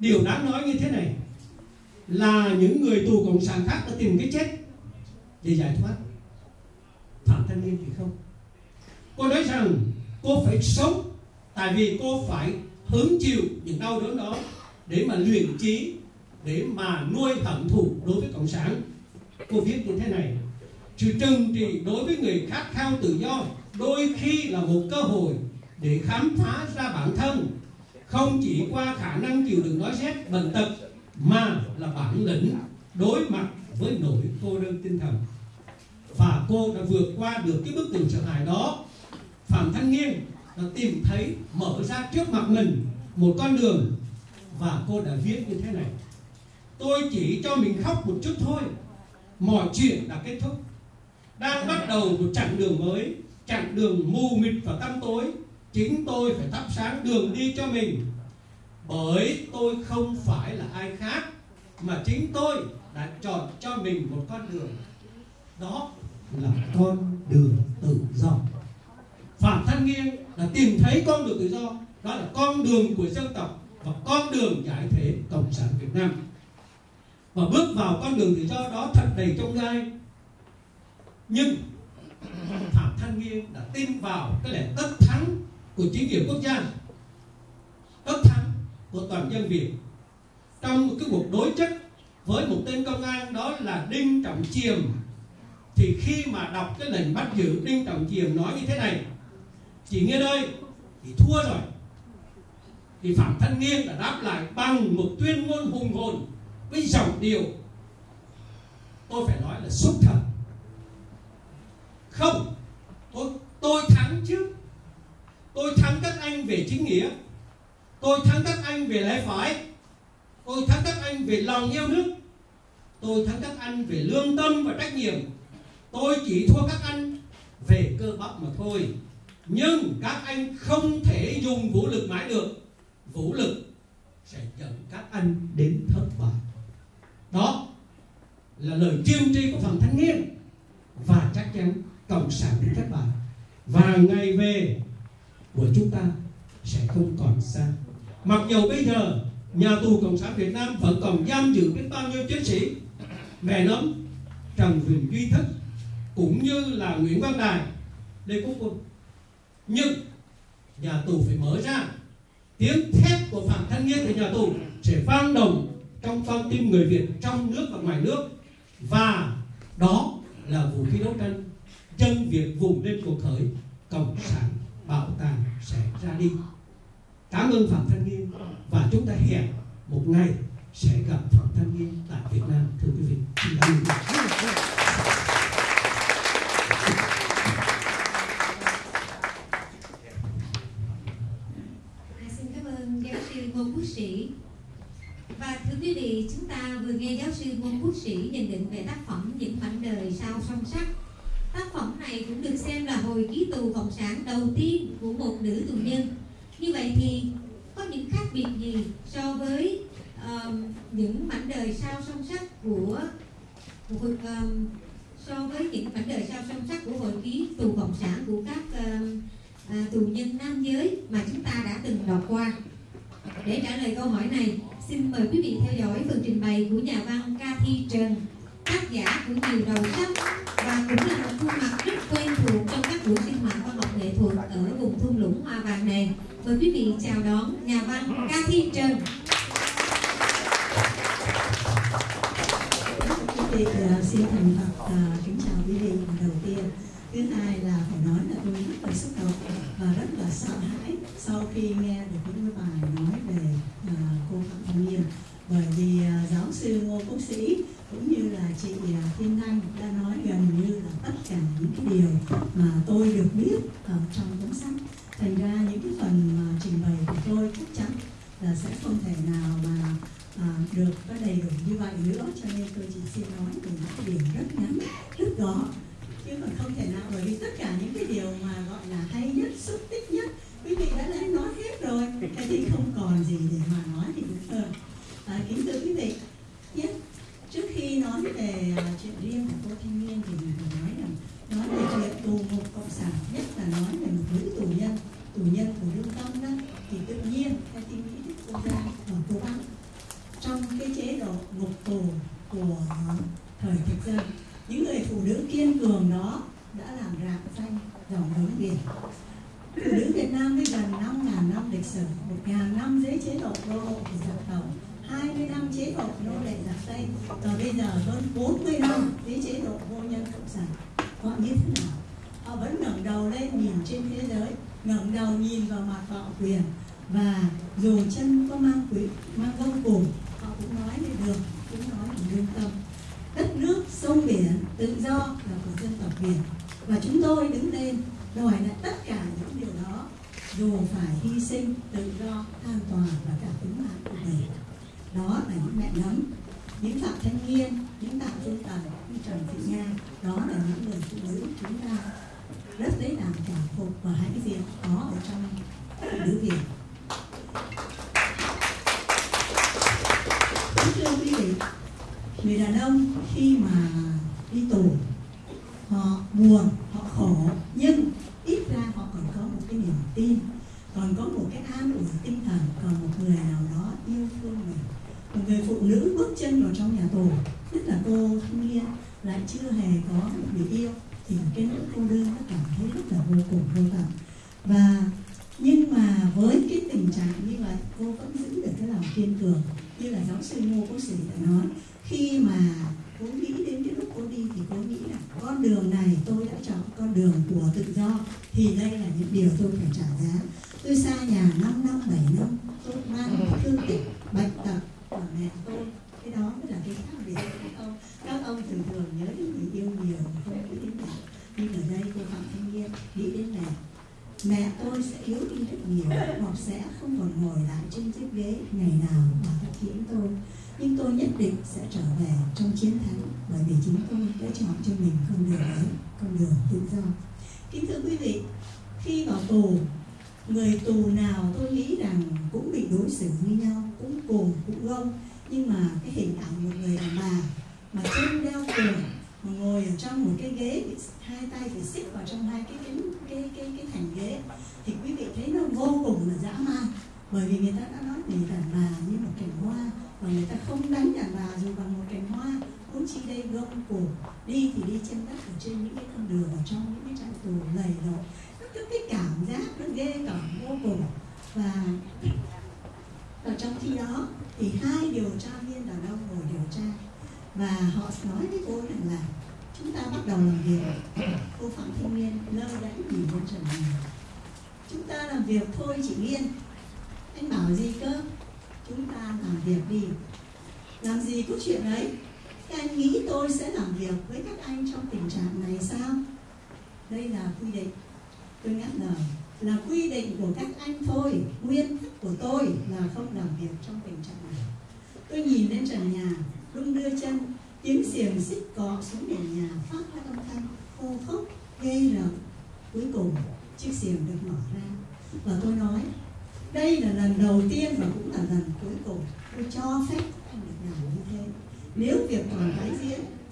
điều đáng nói như thế này là những người tù cộng sản khác đã tìm cái chết để giải thoát. Phạm thanh niên thì không. Cô nói rằng cô phải sống, tại vì cô phải hứng chịu những đau đớn đó để mà luyện trí, để mà nuôi hận thù đối với cộng sản. Cô viết như thế này, sự trừng trị đối với người khát khao tự do đôi khi là một cơ hội để khám phá ra bản thân không chỉ qua khả năng chịu đựng nói rét bệnh tật, mà là bản lĩnh đối mặt với nỗi cô đơn tinh thần. Và cô đã vượt qua được cái bức tường sợ hãi đó. Phạm thanh nghiên đã tìm thấy, mở ra trước mặt mình một con đường và cô đã viết như thế này. Tôi chỉ cho mình khóc một chút thôi, mọi chuyện đã kết thúc. Đang bắt đầu một chặng đường mới, chặng đường mù mịt và tăm tối chính tôi phải thắp sáng đường đi cho mình. Bởi tôi không phải là ai khác, mà chính tôi đã chọn cho mình một con đường. Đó là con đường tự do. Phạm thanh nghiên đã tìm thấy con đường tự do. Đó là con đường của dân tộc và con đường giải thể cộng sản việt nam. Và bước vào con đường tự do đó thật đầy trông gai. Nhưng phạm thanh nghiên đã tin vào cái lẽ tất thắng của chính quyền quốc gia. Tất thắng của toàn dân việt. Trong một cái cuộc đối chất với một tên công an đó là đinh trọng chiềm, thì khi mà đọc cái lệnh bắt giữ đinh trọng chiềm nói như thế này chị Nghiên ơi thì thua rồi. Thì Phạm Thanh Nghiên đã đáp lại bằng một tuyên ngôn hùng hồn với giọng điệu, tôi phải nói là xúc thật. Không, tôi tôi thắng chứ tôi thắng các anh về chính nghĩa. Tôi thắng các anh về lẽ phải. Tôi thắng các anh về lòng yêu nước. Tôi thắng các anh về lương tâm và trách nhiệm. Tôi chỉ thua các anh về cơ bắp mà thôi. Nhưng các anh không thể dùng vũ lực mãi được. Vũ lực sẽ dẫn các anh đến thất bại. Đó là lời tiên tri của phần thanh niên. Và chắc chắn cộng sản đến thất bại. Và ngày về của chúng ta sẽ không còn xa. Mặc dù bây giờ nhà tù cộng sản việt nam vẫn còn giam giữ biết bao nhiêu chiến sĩ, mẹ nấm trần huỳnh duy thức cũng như là nguyễn văn đài, lê quốc quân. Nhưng nhà tù phải mở ra. Tiếng thét của phạm thanh niên tại nhà tù sẽ vang đồng trong con tim người việt trong nước và ngoài nước. Và đó là vũ khí đấu tranh chân việt vùng lên cuộc khởi cộng sản bảo tàng sẽ ra đi cảm ơn phạm thanh niên và chúng ta hẹn một ngày sẽ gặp phạm thanh niên tại việt nam thưa quý vị xin cảm ơn dạ, xin cảm ơn giáo sư Ngô Quốc Sĩ. Và thưa quý vị, chúng ta vừa nghe giáo sư Ngô Quốc Sĩ nhận định về tác phẩm Những mảnh đời sao song sắc. Tác phẩm này cũng được xem là hồi ký tù cộng sản đầu tiên của một nữ tù nhân. Như vậy thì có những khác biệt gì so với um, những mảnh đời sao song sắc của, của um, so với những mảnh đời sao song sắc của hồi ký tù cộng sản của các uh, uh, tù nhân nam giới mà chúng ta đã từng đọc qua. Để trả lời câu hỏi này, xin mời quý vị theo dõi phần trình bày của nhà văn Cathy Trần, tác giả của nhiều đầu sách và cũng là một khuôn mặt rất quen thuộc trong các buổi sinh hoạt văn học nghệ thuật ở vùng thung lũng hoa vàng này. Mời quý vị chào đón nhà văn Cathy Trần. quý vị uh, xin thành thật uh, kính chào quý vị lần đầu tiên thứ hai là phải nói là tôi rất là xúc động và rất là sợ hãi sau khi nghe được những cái bài nói về uh, cô phạm thanh niên bởi vì uh, giáo sư ngô quốc sĩ cũng như là chị à, thiên thanh đã nói gần như là tất cả những cái điều mà tôi được biết ở trong cuốn sách. Thành ra những cái phần mà trình bày của tôi chắc chắn là sẽ không thể nào mà à, được có đầy đủ như vậy nữa. Cho nên tôi chỉ xin nói về những cái điều rất ngắn rất gọn. Chứ còn không thể nào bởi vì tất cả những cái điều mà gọi là hay nhất xúc tích nhất quý vị đã lấy nói hết rồi. Thế thì không còn gì để mà nói thì đúng hơn à, kính thưa quý vị nói về à, chuyện riêng của cô Kim Nguyên thì mình phải nói rằng nói về chuyện tù ngục cộng sản nhất là nói về một nữ tù nhân tù nhân của lương tâm đó. Thì tự nhiên, theo suy nghĩ đức quốc gia của cô bác, trong cái chế độ ngục tù của thời thực dân, những người phụ nữ kiên cường đó đã làm rạng danh dòng hướng biển phụ nữ Việt Nam với gần 5.000 năm lịch sử 1.000 năm dưới chế độ đô hộ của giặc tàu 20 năm chế độ nô lệ giặc Tây và bây giờ hơn 40 năm dưới chế độ vô nhân cộng sản. Họ như thế nào? Họ vẫn ngẩng đầu lên nhìn trên thế giới ngẩng đầu nhìn vào mặt họ quyền và dù chân có mang quỷ, mang gông cùng họ cũng nói lên được cũng nói bằng lương tâm. Đất nước sông biển tự do là của dân tộc Việt. Và chúng tôi đứng lên đòi lại tất cả những điều đó dù phải hy sinh tự do an toàn và cả tính mạng của mình đó là những mẹ nấm những phạm thanh niên những tạo phương tần những trần thị nga. Đó là những người phụ nữ chúng ta. Rất dễ dàng cảm phục và hãnh diện. Có ở trong phụ nữ việt. Thưa quý vị, người đàn ông khi mà đi tù họ buồn, họ khổ nhưng ít ra họ còn có một cái niềm tin còn có một cái an ủi tinh thần còn một người nào đó yêu thương mình một người phụ nữ bước chân vào trong nhà tù nhất là cô thanh niên chưa hề có một người yêu, thì cái nỗi cô đơn nó cảm thấy rất là vô cùng vô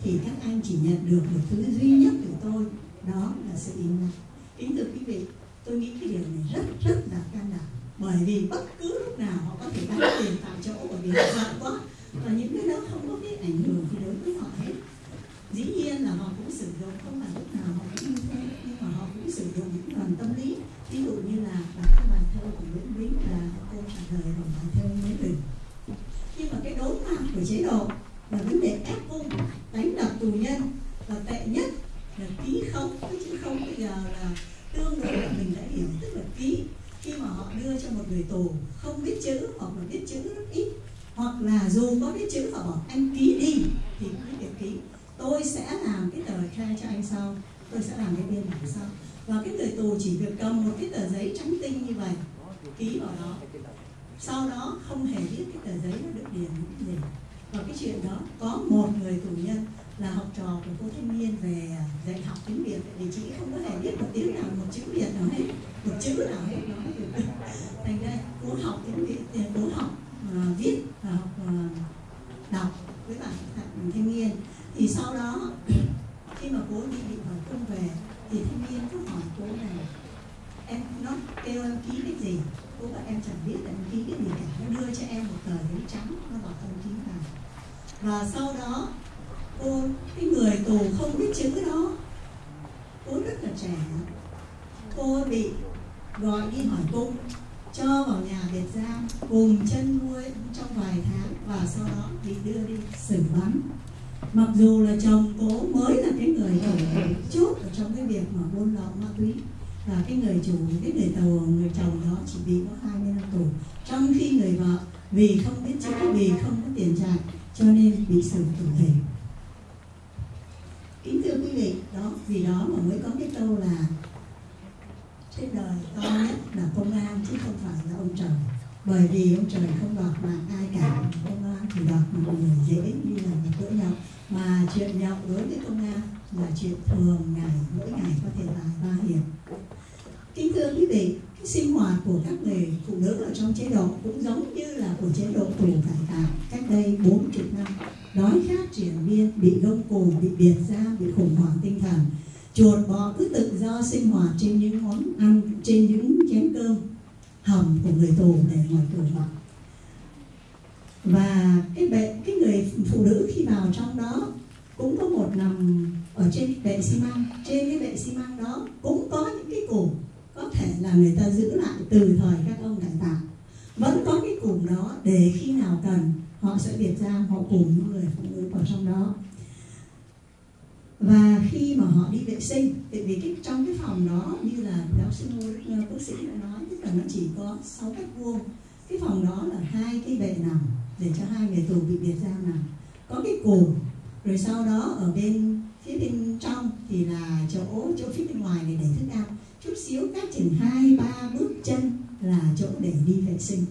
thì các anh chỉ nhận được một thứ duy nhất từ tôi, đó là sự im lặng. Kính thưa quý vị, tôi nghĩ cái điều này rất rất là can đảm. Bởi vì bất cứ lúc nào họ có thể đăng tiền tại chỗ bởi vì họ quá và những cái đó không có biết ảnh hưởng gì đối với họ hết. Dĩ nhiên là họ cũng sử dụng, không phải lúc nào họ cũng như thế, nhưng mà họ cũng sử dụng những phần tâm lý. Ví dụ như là đọc cái bài thơ của Nguyễn Bính là cô trả lời bằng bài thơ thưa quý vị, cái sinh hoạt của các người phụ nữ ở trong chế độ cũng giống như là của chế độ tù cải tạo cách đây 40 năm. Đói khát triển biên bị gông cùm, bị biệt giam bị khủng hoảng tinh thần. Chuột bò cứ tự do sinh hoạt trên những món ăn, trên những chén cơm hầm của người tù để ngoài tù họ và cái bệnh, cái người phụ nữ khi vào trong đó cũng có một nằm ở trên bệ xi măng. Trên cái bệ xi măng đó cũng có những cái cổ có thể là người ta giữ lại từ thời các ông đại tạng. Vẫn có cái cụm đó để khi nào cần họ sẽ biệt ra họ cụm người phụ nữ vào trong đó. Và khi mà họ đi vệ sinh tại vì cái, trong cái phòng đó như là giáo sư bác sĩ đã nói tức là nó chỉ có 6 mét vuông. Cái phòng đó là hai cái bệ nằm để cho hai người tù bị biệt ra nằm. Có cái cùm rồi sau đó ở bên phía bên trong thì là chỗ chỗ phía bên ngoài để để thức ăn chút xíu cách chừng hai ba bước chân là chỗ để đi vệ sinh.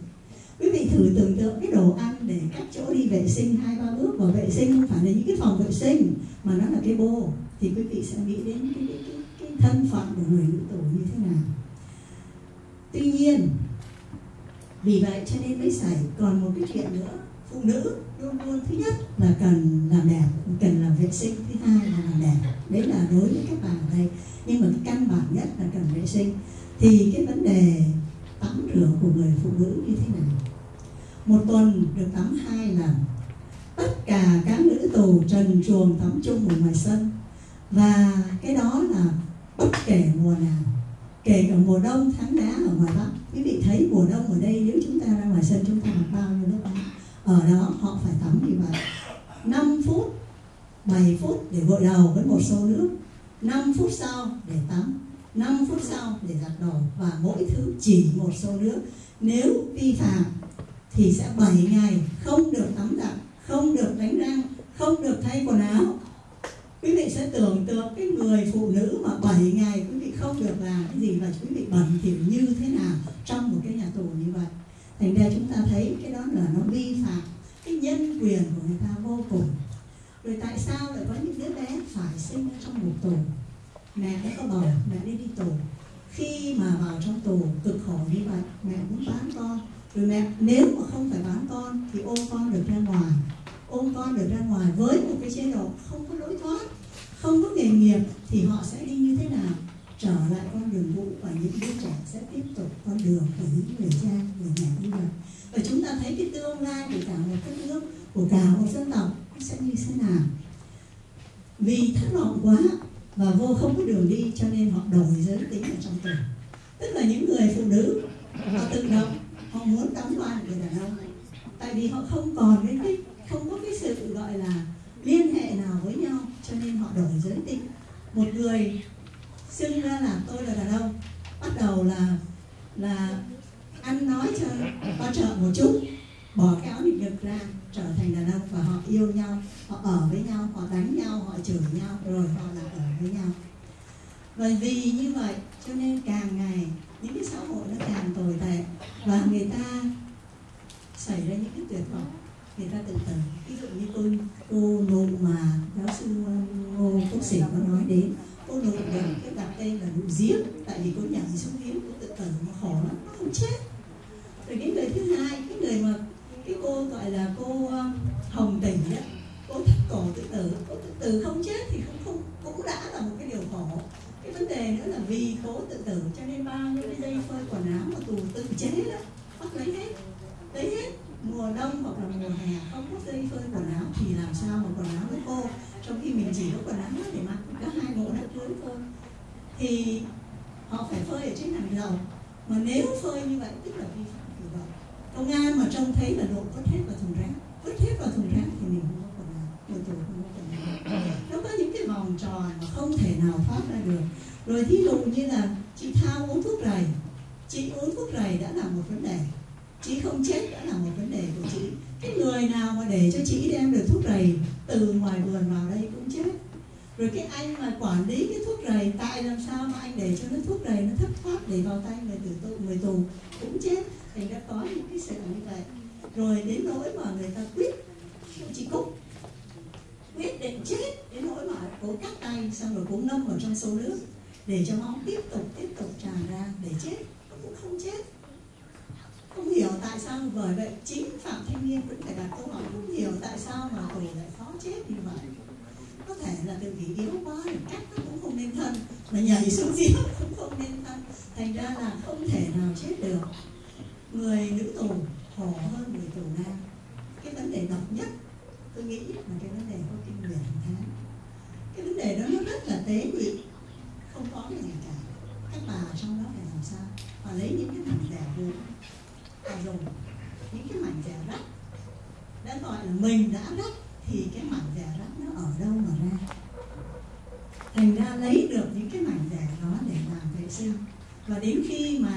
Quý vị thử tưởng tượng cái đồ ăn để cách chỗ đi vệ sinh hai ba bước vào vệ sinh không phải là những cái phòng vệ sinh mà nó là cái bô thì quý vị sẽ nghĩ đến cái, cái, cái, cái thân phận của người nữ tù như thế nào. Tuy nhiên vì vậy cho nên mới xảy còn một cái chuyện nữa phụ nữ luôn luôn thứ nhất là cần làm đẹp, cần làm vệ sinh. Thứ hai là làm đẹp. Đấy là đối với các bạn ở đây. Nhưng mà cái căn bản nhất là cần vệ sinh. Thì cái vấn đề tắm rửa của người phụ nữ như thế nào? Một tuần được tắm hai lần. Tất cả các nữ tù trần chuồng tắm chung ở ngoài sân. Và cái đó là bất kể mùa nào. Kể cả mùa đông, tháng đá ở ngoài bắc. Quý vị thấy mùa đông ở đây, nếu chúng ta ra ngoài sân, chúng ta mặc bao nhiêu lớp áo? Ở đó họ phải tắm như vậy 5 phút 7 phút để gội đầu với một xô nước. 5 phút sau để tắm 5 phút sau để giặt đồ. Và mỗi thứ chỉ một xô nước. Nếu vi phạm thì sẽ 7 ngày không được tắm giặt, không được đánh răng, không được thay quần áo. Quý vị sẽ tưởng tượng cái người phụ nữ mà 7 ngày quý vị không được làm cái gì và quý vị bẩn thỉu như thế nào trong một cái nhà tù như vậy thành ra chúng ta thấy cái đó là nó vi phạm cái nhân quyền của người ta vô cùng. Rồi tại sao lại có những đứa bé phải sinh trong một tù? Mẹ đã có bầu mẹ đi đi tù. Khi mà vào trong tù, cực khổ như vậy, mẹ muốn bán con. Rồi mẹ, nếu mà không phải bán con thì ôm con được ra ngoài. Ôm con được ra ngoài với một cái chế độ không có lối thoát, không có nghề nghiệp thì họ sẽ đi như thế nào? Trở lại con đường cũ và những đứa trẻ sẽ tiếp tục con đường của những người cha người mẹ như vậy và chúng ta thấy cái tương lai của cả một đất nước của cả một dân tộc sẽ như thế nào. Vì thất vọng quá và vô không có đường đi cho nên họ đổi giới tính ở trong tù. Tức là những người phụ nữ họ tự động họ muốn đóng vai người đàn ông. Tại vì họ không còn cái, cái không có cái sự gọi là liên hệ nào với nhau cho nên họ đổi giới tính. Một người xưng ra là tôi là đàn ông. Bắt đầu là là ăn nói cho qua trợ một chút. Bỏ cái áo định ngực ra, trở thành đàn ông và họ yêu nhau, họ ở với nhau, họ đánh nhau, họ chửi nhau, rồi họ là ở với nhau. Và vì như vậy, cho nên càng ngày những cái xã hội nó càng tồi tệ và người ta xảy ra những cái tuyệt vọng. Người ta tự tử. Ví dụ như tôi, cô nụ mà giáo sư ngô quốc sĩ có nói đến cô nụ được cái đặt tên là nụ giếng tại vì cô nhảy xuống giếng cô tự tử mà khổ lắm nó không chết. Rồi cái người thứ hai cái người mà cái cô gọi là cô hồng tình á cô thắt cổ tự tử cô tự tử không chết thì không không cũng đã là một cái điều khổ. Cái vấn đề nữa là vì cố tự tử cho nên bao nhiêu cái dây phơi quần áo mà tù tự chế đó bắt lấy hết lấy hết. Mùa đông hoặc là mùa hè không có dây phơi quần áo thì làm sao mà quần áo nó khô trong khi mình chỉ có quần áo để mặc có hai bộ đắp lưới thôi. Thì họ phải phơi ở trên hàng dầu mà nếu phơi như vậy tức là vi phạm kỷ luật công an mà trông thấy là đổ vứt hết vào thùng rác vứt hết vào thùng rác thì mình không có quần áo. Người tù không có quần áo. Nó có những cái vòng tròn mà không thể nào thoát ra được. Rồi thí dụ như là chị thao uống thuốc rầy. Chị uống thuốc rầy đã là một vấn đề. Chị không chết đã là một vấn đề của chị. Cái người nào mà để cho chị đem được thuốc rầy từ ngoài vườn vào đây cũng chết. Rồi cái anh mà quản lý cái thuốc rầy, tại làm sao mà anh để cho nó thuốc rầy nó thất thoát để vào tay người tử tù, người tù cũng chết. Thành ra có những cái sự như vậy. Rồi đến nỗi mà người ta quyết chị cúc quyết định chết, đến nỗi mà cố cắt tay, xong rồi cố ngâm vào trong sâu nước, để cho máu tiếp tục tiếp tục tràn ra để chết, cũng không chết. Không hiểu tại sao bởi vậy chính phạm thanh niên cũng phải đặt câu hỏi, không hiểu tại sao mà tù lại chết như vậy. Có thể là từ vì yếu quá thì cắt nó cũng không nên thân. Mà nhảy xuống giếng cũng không nên thân. Thành ra là không thể nào chết được. Người nữ tù khổ hơn người tù nam. Cái vấn đề độc nhất, tôi nghĩ là cái vấn đề có kinh nguyện tháng cái vấn đề đó nó rất là tế nhị. Không có cái gì cả. Các bà trong đó phải làm sao? Và lấy những cái mảnh rẻ vụn và dùng những cái mảnh rẻ rách. Đã gọi là mình đã đất thì cái mảnh rẻ rác nó ở đâu mà ra? Thành ra lấy được những cái mảnh rẻ đó để làm vệ sinh. Và đến khi mà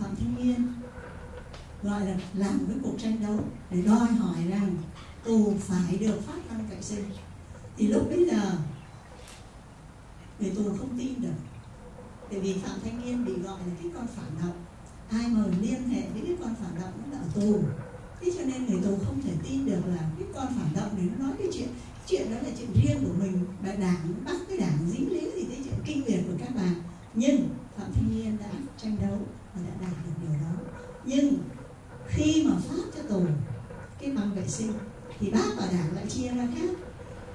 phạm thanh niên gọi là làm cái cuộc tranh đấu để đòi hỏi rằng tù phải được phát văn vệ sinh, thì lúc bây giờ người tù không tin được. Bởi vì phạm thanh niên bị gọi là cái con phản động. Ai mà liên hệ với cái con phản động nó là ở tù thế cho nên người tù không thể tin được là cái con phản động này nó nói cái chuyện chuyện đó là chuyện riêng của mình. Và đảng bắt cái đảng dính líu gì tới chuyện kinh nguyệt của các bạn nhưng phạm thanh niên đã tranh đấu và đã đạt được điều đó. Nhưng khi mà phát cho tù cái bằng vệ sinh, thì bác và đảng lại chia ra khác.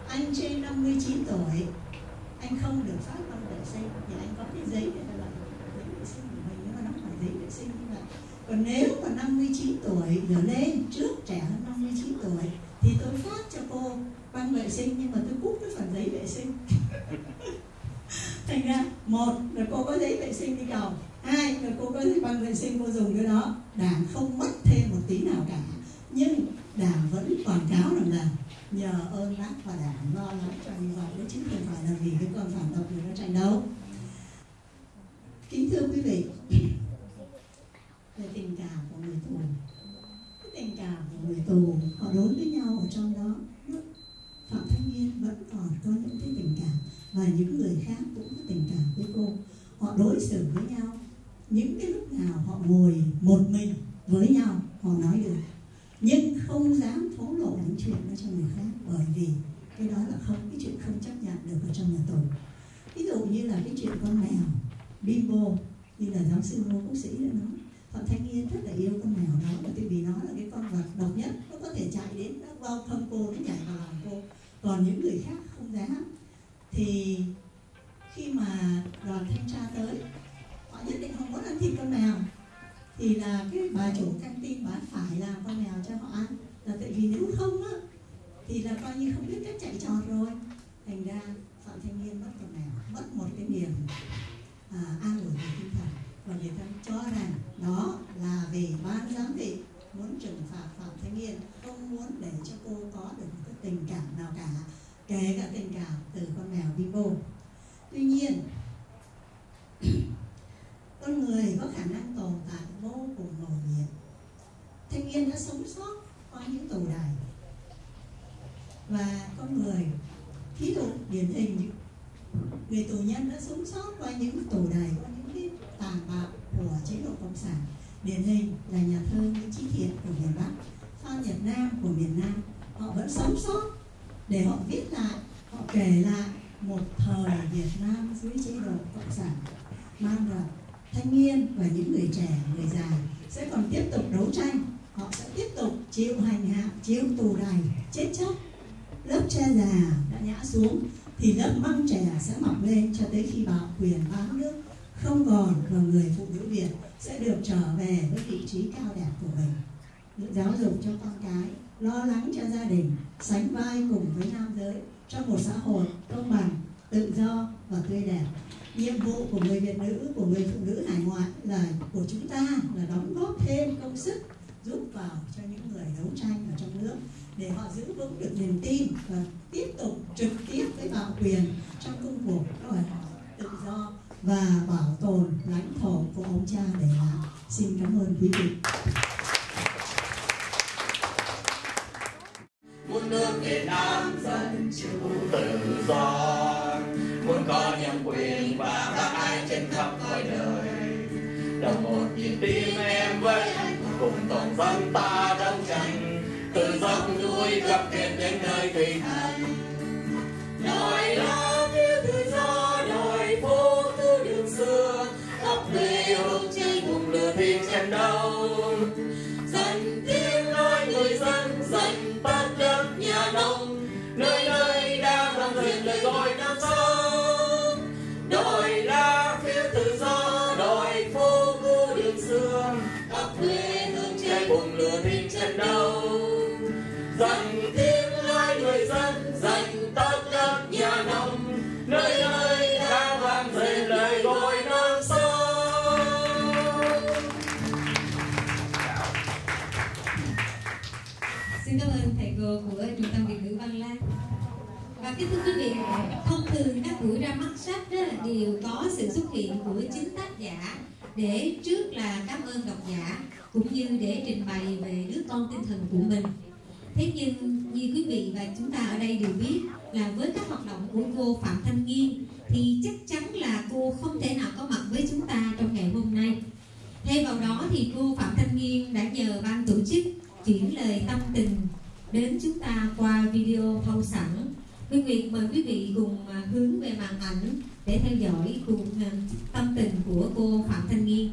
Anh trên 59 tuổi, anh không được phát bằng vệ sinh, thì anh có cái giấy để là giấy vệ sinh của mình, nhưng mà nó phải giấy vệ sinh còn nếu mà 59 tuổi trở lên, trước trẻ hơn 59 tuổi, thì tôi phát cho cô băng vệ sinh, nhưng mà tôi cút cái phần giấy vệ sinh. Thành ra, một là cô có giấy vệ sinh đi cầu, hai là cô có băng vệ sinh, cô dùng cái đó. Đảng không mất thêm một tí nào cả, nhưng đảng vẫn quảng cáo rằng là nhờ ơn bác và đảng lo lắng cho như vậy đó chứ không phải là vì cái con phản động người nó tranh đấu kính thưa quý vị về tình cảm của người tù cái tình cảm của người tù họ đối với nhau ở trong đó phạm thanh niên vẫn còn có những cái tình cảm và những người khác cũng có tình cảm với cô họ đối xử với nhau. Những cái lúc nào họ ngồi một mình với nhau, họ nói được. Nhưng không dám thổ lộ những chuyện đó cho người khác, bởi vì cái đó là không, cái chuyện không chấp nhận được ở trong nhà tù. Ví dụ như là cái chuyện con mèo, bimbo, như là giáo sư ngô quốc sĩ đã nói phạm thanh niên rất là yêu con mèo đó, bởi vì nó là cái con vật độc nhất, nó có thể chạy đến nó bao thân cô, nó nhảy vào lòng cô. Còn những người khác không dám. Thì khi mà đoàn thanh tra tới. Họ nhất định không muốn ăn thịt con mèo. Thì là cái bà chủ căng tin bà phải làm con mèo cho họ ăn. Là tại vì nếu không á thì là coi như không biết cách chạy trọt rồi. Thành ra phạm thanh niên mất con mèo mất một cái niềm à, an ủi về tinh thần. Và người ta cho rằng đó là về ban giám thị muốn trừng phạt phạm thanh niên không muốn để cho cô có được một cái tình cảm nào cả kể cả tình cảm từ con mèo Bimbo tuy nhiên con người có khả năng tồn tại vô cùng mầu nhiệm thanh niên đã sống sót qua những tù đài. Và con người, thí dụ điển hình, người tù nhân đã sống sót qua những tù đài, qua những cái tàn bạo của chế độ cộng sản. Điển hình là nhà thơ nguyễn trí thiện của miền bắc, phan nhật nam của miền nam. Họ vẫn sống sót để họ viết lại, họ kể lại một thời việt nam dưới chế độ cộng sản mang rằng thanh niên và những người trẻ, người già sẽ còn tiếp tục đấu tranh. Họ sẽ tiếp tục chịu hành hạ, chịu tù đày chết chóc. Lớp cha già đã nhã xuống, thì lớp măng trẻ sẽ mọc lên cho tới khi bảo quyền bám nước. Không còn và người phụ nữ việt sẽ được trở về với vị trí cao đẹp của mình. Giáo dục cho con cái, lo lắng cho gia đình, sánh vai cùng với nam giới trong một xã hội công bằng, tự do và tươi đẹp nhiệm vụ của người Việt nữ, của người phụ nữ hải ngoại là của chúng ta là đóng góp thêm công sức, giúp vào cho những người đấu tranh ở trong nước để họ giữ vững được niềm tin và tiếp tục trực tiếp với bảo quyền trong công cuộc đòi hỏi tự do và bảo tồn lãnh thổ của ông cha để lại. Xin cảm ơn quý vị. Một nước Việt Nam dân chủ tự do cùng toàn dân vâng, ta đang tranh. Từ dốc núi khắp thiên đến nơi thủy hà Của Trung tâm Việt ngữ Văn lan Và kính thưa quý vị, thông thường các buổi ra mắt sách đó, đều có sự xuất hiện của chính tác giả để trước là cảm ơn độc giả cũng như để trình bày về đứa con tinh thần của mình. Thế nhưng như quý vị và chúng ta ở đây đều biết là với các hoạt động của cô phạm thanh nghiên thì chắc chắn là cô không thể nào có mặt với chúng ta trong ngày hôm nay. Thay vào đó thì cô phạm thanh nghiên đã nhờ ban tổ chức chuyển lời tâm tình đến chúng ta qua video thâu sẵn Minh Nguyệt mời quý vị cùng à, hướng về màn ảnh để theo dõi cùng à, tâm tình của cô Phạm Thanh Nghiên.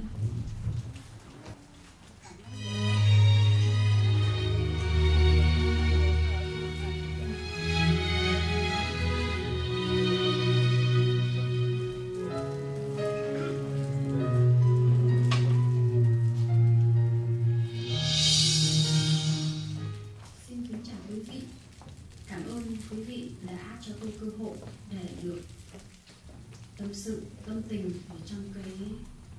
Quý vị đã cho tôi cơ hội để được tâm sự, tâm tình ở trong cái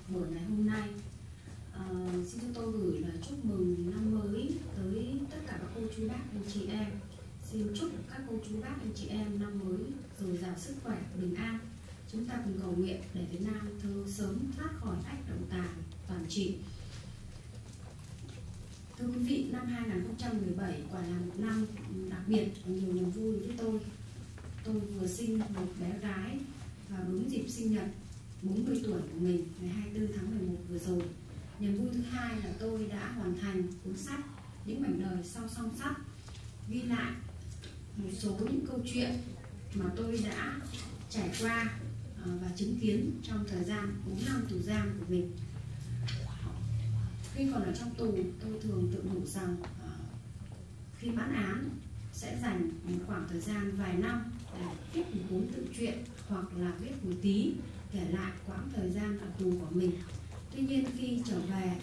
buổi ngày hôm nay. À, xin cho tôi gửi lời chúc mừng năm mới tới tất cả các cô chú bác anh chị em. Xin chúc các cô chú bác anh chị em năm mới dồi dào sức khỏe, bình an. Chúng ta cùng cầu nguyện để Việt Nam thơ sớm thoát khỏi ách động tài toàn trị. Thưa quý vị, năm 2017 quả là một năm đặc biệt và nhiều niềm vui với tôi. Tôi vừa sinh một bé gái vào đúng dịp sinh nhật 40 tuổi của mình ngày 24 tháng 11 vừa rồi. Niềm vui thứ hai là tôi đã hoàn thành cuốn sách Những mảnh đời sau song sắt ghi lại một số những câu chuyện mà tôi đã trải qua ờ, và chứng kiến trong thời gian 4 năm tù giam của mình khi còn ở trong tù, tôi thường tự nhủ rằng à, khi mãn án sẽ dành một khoảng thời gian vài năm để viết một cuốn tự truyện hoặc là viết một tí kể lại quãng thời gian ở tù của mình. Tuy nhiên khi trở về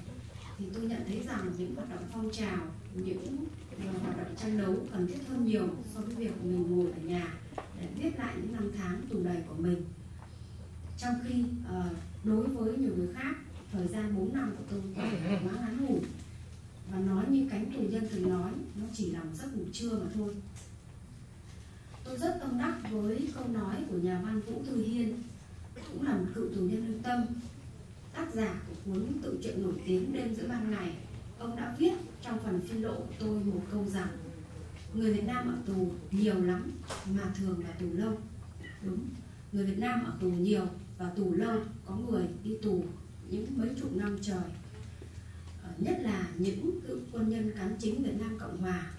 thì tôi nhận thấy rằng những hoạt động phong trào, những ờ, hoạt động tranh đấu cần thiết hơn nhiều so với việc mình ngồi ở nhà để viết lại những năm tháng tù đầy của mình. Trong khi ờ, đối với nhiều người khác thời gian 4 năm của tôi có thể quá ngắn ngủi và nói như cánh tù nhân từng nói, nó chỉ là một giấc ngủ trưa mà thôi. Tôi rất tâm đắc với câu nói của nhà văn vũ thư hiên, cũng là một cựu tù nhân lương tâm. Tác giả của cuốn tự truyện nổi tiếng đêm giữa ban ngày. Ông đã viết trong phần phiên lộ của tôi một câu rằng, người Việt Nam ở tù nhiều lắm mà thường là tù lâu. Đúng, người Việt Nam ở tù nhiều và tù lâu có người đi tù những mấy chục năm trời. Ờ, nhất là những cựu quân nhân cán chính Việt Nam Cộng Hòa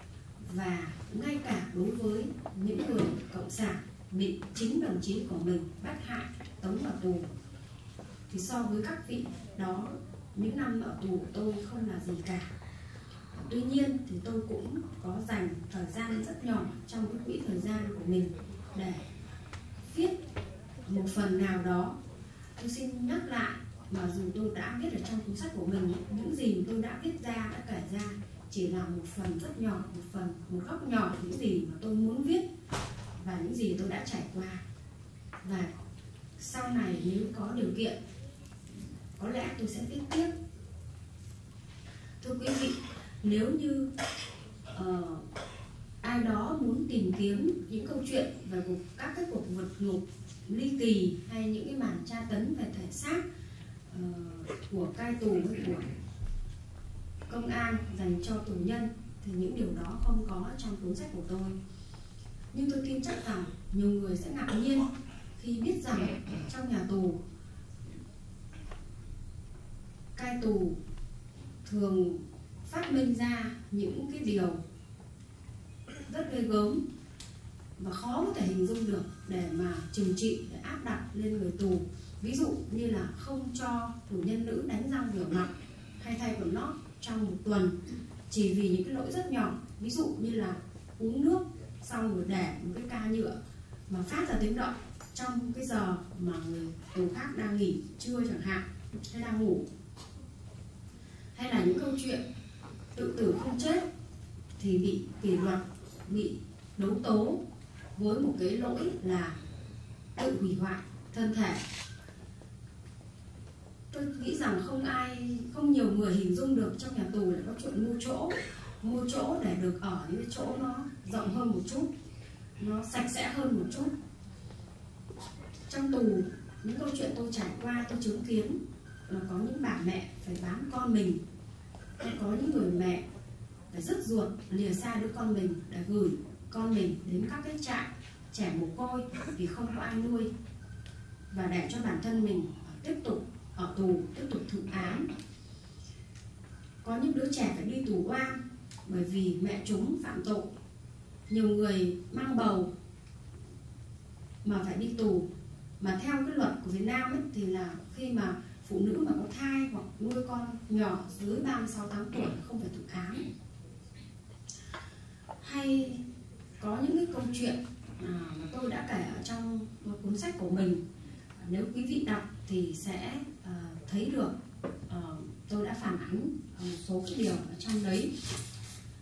và ngay cả đối với những người cộng sản bị chính đồng chí của mình bắt hại, tống vào tù. Thì so với các vị đó, những năm ở tù tôi không là gì cả. Tuy nhiên thì tôi cũng có dành thời gian rất nhỏ trong cái quỹ thời gian của mình để viết một phần nào đó. Tôi xin nhắc lại mà dù tôi đã viết ở trong cuốn sách của mình những gì tôi đã viết ra đã kể ra chỉ là một phần rất nhỏ một phần một góc nhỏ những gì mà tôi muốn viết và những gì tôi đã trải qua. Và sau này nếu có điều kiện có lẽ tôi sẽ viết tiếp. Thưa quý vị nếu như uh, ai đó muốn tìm kiếm những câu chuyện về các cái cuộc vượt ngục ly kỳ hay những cái màn tra tấn về thể xác Ờ, của cai tù hay của công an dành cho tù nhân thì những điều đó không có trong cuốn sách của tôi. Nhưng tôi tin chắc rằng nhiều người sẽ ngạc nhiên khi biết rằng trong nhà tù, cai tù thường phát minh ra những cái điều rất ghê gớm và khó có thể hình dung được để mà trừng trị, để áp đặt lên người tù ví dụ như là không cho tù nhân nữ đánh răng rửa mặt hay thay quần lót trong một tuần, chỉ vì những cái lỗi rất nhỏ. Ví dụ như là uống nước xong rồi để một cái ca nhựa mà phát ra tiếng động trong cái giờ mà người tù khác đang nghỉ trưa chẳng hạn, hay đang ngủ. Hay là những câu chuyện tự tử không chết thì bị kỷ luật, bị đấu tố với một cái lỗi là tự hủy hoại thân thể tôi nghĩ rằng không ai, không nhiều người hình dung được trong nhà tù là có chuyện mua chỗ mua chỗ để được ở những cái chỗ nó rộng hơn một chút, nó sạch sẽ hơn một chút. Trong tù, những câu chuyện tôi trải qua, tôi chứng kiến là có những bà mẹ phải bán con mình hay có những người mẹ phải rất ruột, lìa xa đứa con mình để gửi con mình đến các cái trại trẻ mồ côi vì không có ai nuôi và để cho bản thân mình tiếp tục ở tù tiếp tục thụ án. Có những đứa trẻ phải đi tù oan bởi vì mẹ chúng phạm tội. Nhiều người mang bầu mà phải đi tù. Mà theo cái luật của Việt Nam ấy, thì là khi mà phụ nữ mà có thai hoặc nuôi con nhỏ dưới 36 tháng tuổi không phải thụ án. Hay có những cái câu chuyện à, mà tôi đã kể ở trong một cuốn sách của mình. Nếu quý vị đọc thì sẽ thấy được uh, tôi đã phản ánh một số cái điều ở trong đấy.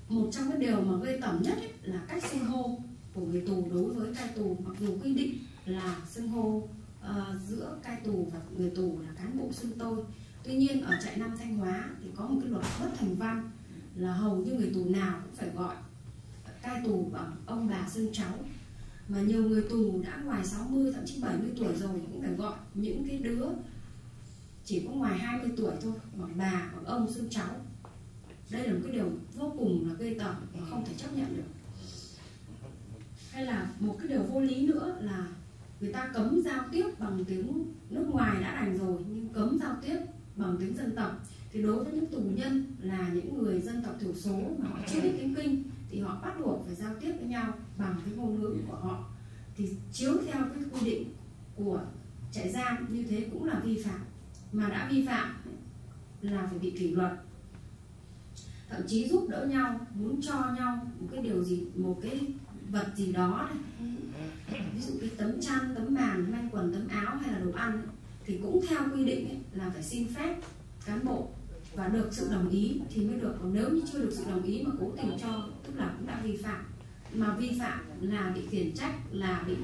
Một trong cái điều mà gây tẩm nhất ấy, là cách xưng hô của người tù đối với cai tù mặc dù quy định là xưng hô uh, giữa cai tù và người tù là cán bộ xưng tôi. Tuy nhiên ở trại nam thanh hóa thì có một cái luật bất thành văn là hầu như người tù nào cũng phải gọi cai tù bằng ông bà xưng cháu. Mà nhiều người tù đã ngoài 60 thậm chí 70 tuổi rồi cũng phải gọi những cái đứa chỉ có ngoài 20 tuổi thôi hoặc bà hoặc ông xưng cháu. Đây là một cái điều vô cùng là gây tởm và không thể chấp nhận được. Hay là một cái điều vô lý nữa là người ta cấm giao tiếp bằng tiếng nước ngoài đã đành rồi, nhưng cấm giao tiếp bằng tiếng dân tộc. Thì đối với những tù nhân là những người dân tộc thiểu số mà họ chưa biết tiếng kinh, thì họ bắt buộc phải giao tiếp với nhau bằng cái ngôn ngữ của họ. Thì chiếu theo cái quy định của trại giam, như thế cũng là vi phạm mà đã vi phạm là phải bị kỷ luật. Thậm chí giúp đỡ nhau muốn cho nhau một cái điều gì một cái vật gì đó này. ví dụ cái tấm chăn tấm màn manh quần tấm áo hay là đồ ăn ấy, thì cũng theo quy định ấy, là phải xin phép cán bộ. Và được sự đồng ý thì mới được. Còn nếu như chưa được sự đồng ý mà cố tình cho tức là cũng đã vi phạm. Mà vi phạm là bị khiển trách là bị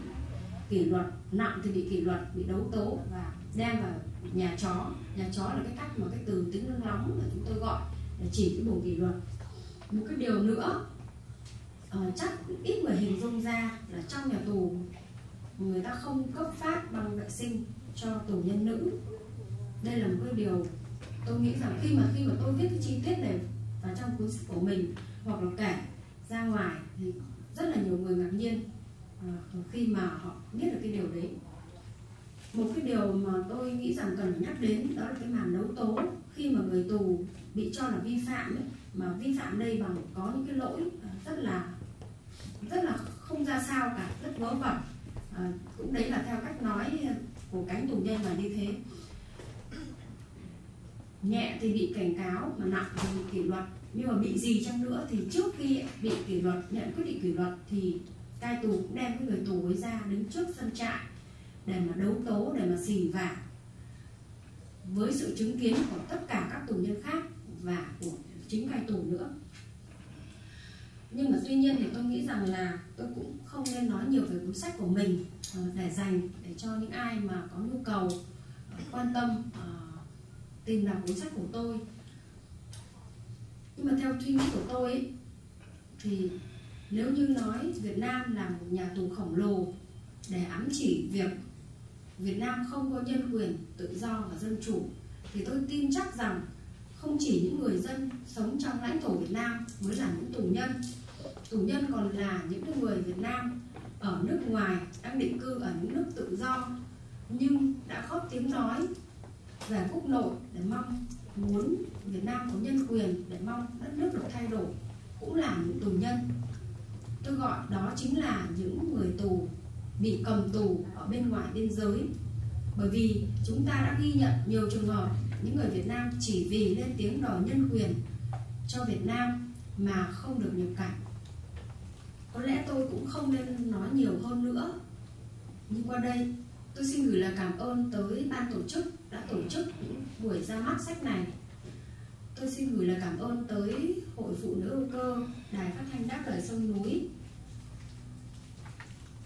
kỷ luật nặng thì bị kỷ luật bị đấu tố và đem vào nhà chó nhà chó là cái cách mà cái từ tiếng nước nóng là chúng tôi gọi để chỉ cái bộ kỷ luật. Một cái điều nữa uh, chắc ít người hình dung ra là trong nhà tù người ta không cấp phát bằng vệ sinh cho tù nhân nữ. Đây là một cái điều tôi nghĩ rằng khi mà khi mà tôi viết cái chi tiết này vào trong cuốn sách của mình hoặc là kể ra ngoài thì rất là nhiều người ngạc nhiên uh, khi mà họ biết được cái điều đấy một cái điều mà tôi nghĩ rằng cần nhắc đến đó là cái màn đấu tố khi mà người tù bị cho là vi phạm ấy, mà vi phạm đây bằng có những cái lỗi à, rất là rất là không ra sao cả rất vớ vẩn. À, cũng đấy là theo cách nói của cánh tù nhân là như thế. Nhẹ thì bị cảnh cáo mà nặng thì bị kỷ luật. Nhưng mà bị gì chăng nữa thì trước khi bị kỷ luật nhận quyết định kỷ luật thì cai tù cũng đem cái người tù ấy ra đứng trước sân trại để mà đấu tố để mà xì vả với sự chứng kiến của tất cả các tù nhân khác và của chính cai tù nữa. Nhưng mà tuy nhiên thì tôi nghĩ rằng là tôi cũng không nên nói nhiều về cuốn sách của mình ờ, để dành để cho những ai mà có nhu cầu ờ, quan tâm ờ, tìm đọc cuốn sách của tôi. Nhưng mà theo suy nghĩ của tôi ấy, thì nếu như nói Việt Nam là một nhà tù khổng lồ để ám chỉ việc Việt Nam không có nhân quyền, tự do và dân chủ thì tôi tin chắc rằng không chỉ những người dân sống trong lãnh thổ Việt Nam mới là những tù nhân. Tù nhân còn là những người Việt Nam ở nước ngoài đang định cư ở những nước tự do nhưng đã góp tiếng nói về quốc nội để mong muốn Việt Nam có nhân quyền để mong đất nước được thay đổi cũng là những tù nhân. Tôi gọi đó chính là những người tù bị cầm tù ở bên ngoài biên giới. Bởi vì chúng ta đã ghi nhận nhiều trường hợp, những người Việt Nam chỉ vì lên tiếng đòi nhân quyền cho Việt Nam mà không được nhập cảnh. Có lẽ tôi cũng không nên nói nhiều hơn nữa. Nhưng qua đây, tôi xin gửi lời cảm ơn tới ban tổ chức đã tổ chức những buổi ra mắt sách này. Tôi xin gửi lời cảm ơn tới hội phụ nữ ưu cơ, đài phát thanh đáp lời sông núi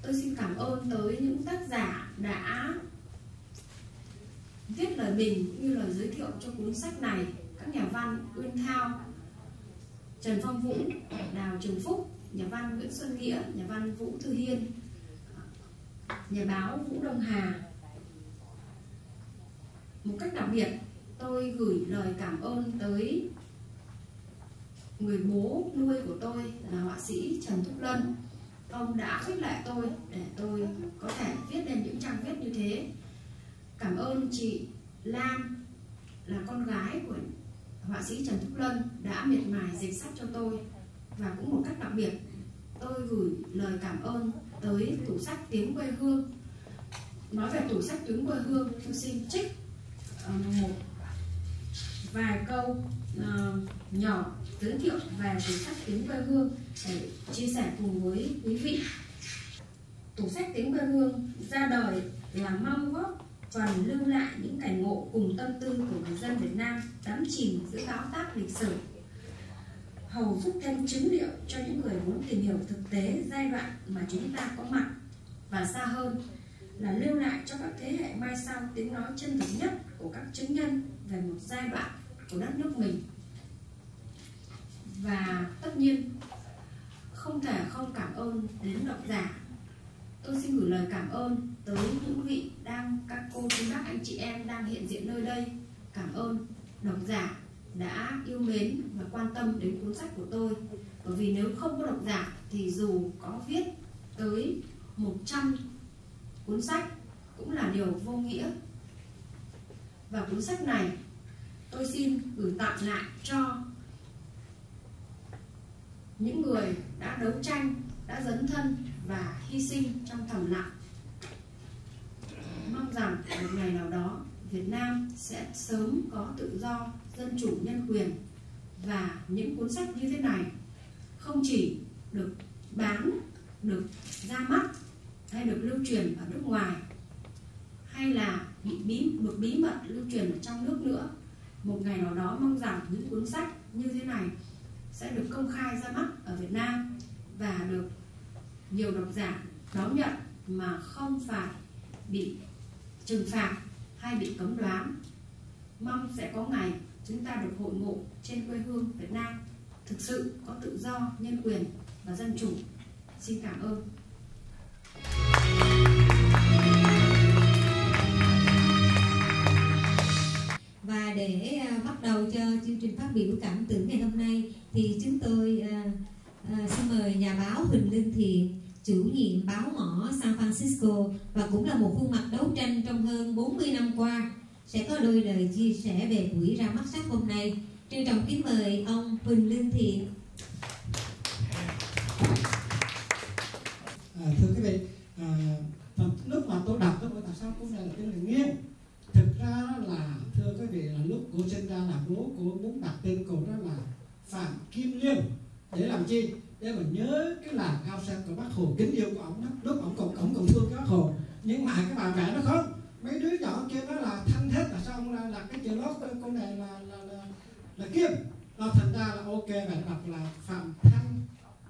tôi xin cảm ơn tới những tác giả đã viết lời bình cũng như lời giới thiệu cho cuốn sách này. Các nhà văn Uyên Thao, Trần Phong Vũ, Đào Trường Phúc, nhà văn Nguyễn Xuân Nghĩa, nhà văn Vũ Thư Hiên, nhà báo Vũ Đông Hà. Một cách đặc biệt, tôi gửi lời cảm ơn tới người bố nuôi của tôi là họa sĩ Trần Thúc Lân ông đã khích lệ tôi để tôi có thể viết lên những trang viết như thế. Cảm ơn chị Lam là con gái của họa sĩ Trần Thúc Lân đã miệt mài dịch sách cho tôi. Và cũng một cách đặc biệt, tôi gửi lời cảm ơn tới tủ sách tiếng quê hương. Nói về tủ sách tiếng quê hương, tôi xin trích ờ, một vài câu uh, nhỏ giới thiệu về tủ sách tiếng quê hương để chia sẻ cùng với quý vị. Tủ sách tiếng quê hương ra đời là mong góp phần lưu lại những cảnh ngộ cùng tâm tư của người dân Việt Nam đắm chìm giữa bão táp lịch sử. Hầu giúp thêm chứng liệu cho những người muốn tìm hiểu thực tế giai đoạn mà chúng ta có mặt. Và xa hơn là lưu lại cho các thế hệ mai sau tiếng nói chân thực nhất của các chứng nhân về một giai đoạn của đất nước mình. Và tất nhiên, không thể không cảm ơn đến độc giả. Tôi xin gửi lời cảm ơn tới những vị đang, các cô chú bác anh chị em đang hiện diện nơi đây. Cảm ơn độc giả đã yêu mến và quan tâm đến cuốn sách của tôi. Bởi vì nếu không có độc giả thì dù có viết tới 100 cuốn sách cũng là điều vô nghĩa. Và cuốn sách này tôi xin gửi tặng lại cho những người đã đấu tranh đã dấn thân và hy sinh trong thầm lặng. Mong rằng một ngày nào đó Việt Nam sẽ sớm có tự do, dân chủ, nhân quyền. Và những cuốn sách như thế này không chỉ được bán, được ra mắt hay được lưu truyền ở nước ngoài hay là bị bí được bí mật lưu truyền ở trong nước nữa một ngày nào đó mong rằng những cuốn sách như thế này sẽ được công khai ra mắt ở Việt Nam và được nhiều độc giả đón nhận mà không phải bị trừng phạt hay bị cấm đoán mong sẽ có ngày chúng ta được hội ngộ trên quê hương Việt Nam thực sự có tự do, nhân quyền và dân chủ. Xin cảm ơn. Để à, bắt đầu cho chương trình phát biểu cảm tưởng ngày hôm nay thì chúng tôi à, à, xin mời nhà báo Huỳnh Linh Thiện chủ nhiệm báo mỏ San Francisco và cũng là một khuôn mặt đấu tranh trong hơn 40 năm qua sẽ có đôi lời chia sẻ về buổi ra mắt sách hôm nay. Trân trọng kính mời ông Huỳnh Linh Thiện. À, thưa quý vị, à, lúc mà tôi đọc tôi tại sao cũng là tiếng người nghiêng thực ra là thưa quý vị là lúc cô sinh ra là bố cô muốn đặt tên cô đó là phạm kim liên. Để làm chi? Để mà nhớ cái làng cao sang của bác hồ kính yêu của ông đó. Lúc ông còn ông còn thương cái bác hồ. Nhưng mà cái bà mẹ nó không. Mấy đứa nhỏ kia nó là thanh hết là xong là, là cái chữ lót con này là là là, là kim. Nó thành ra là ok bạn đọc là phạm thanh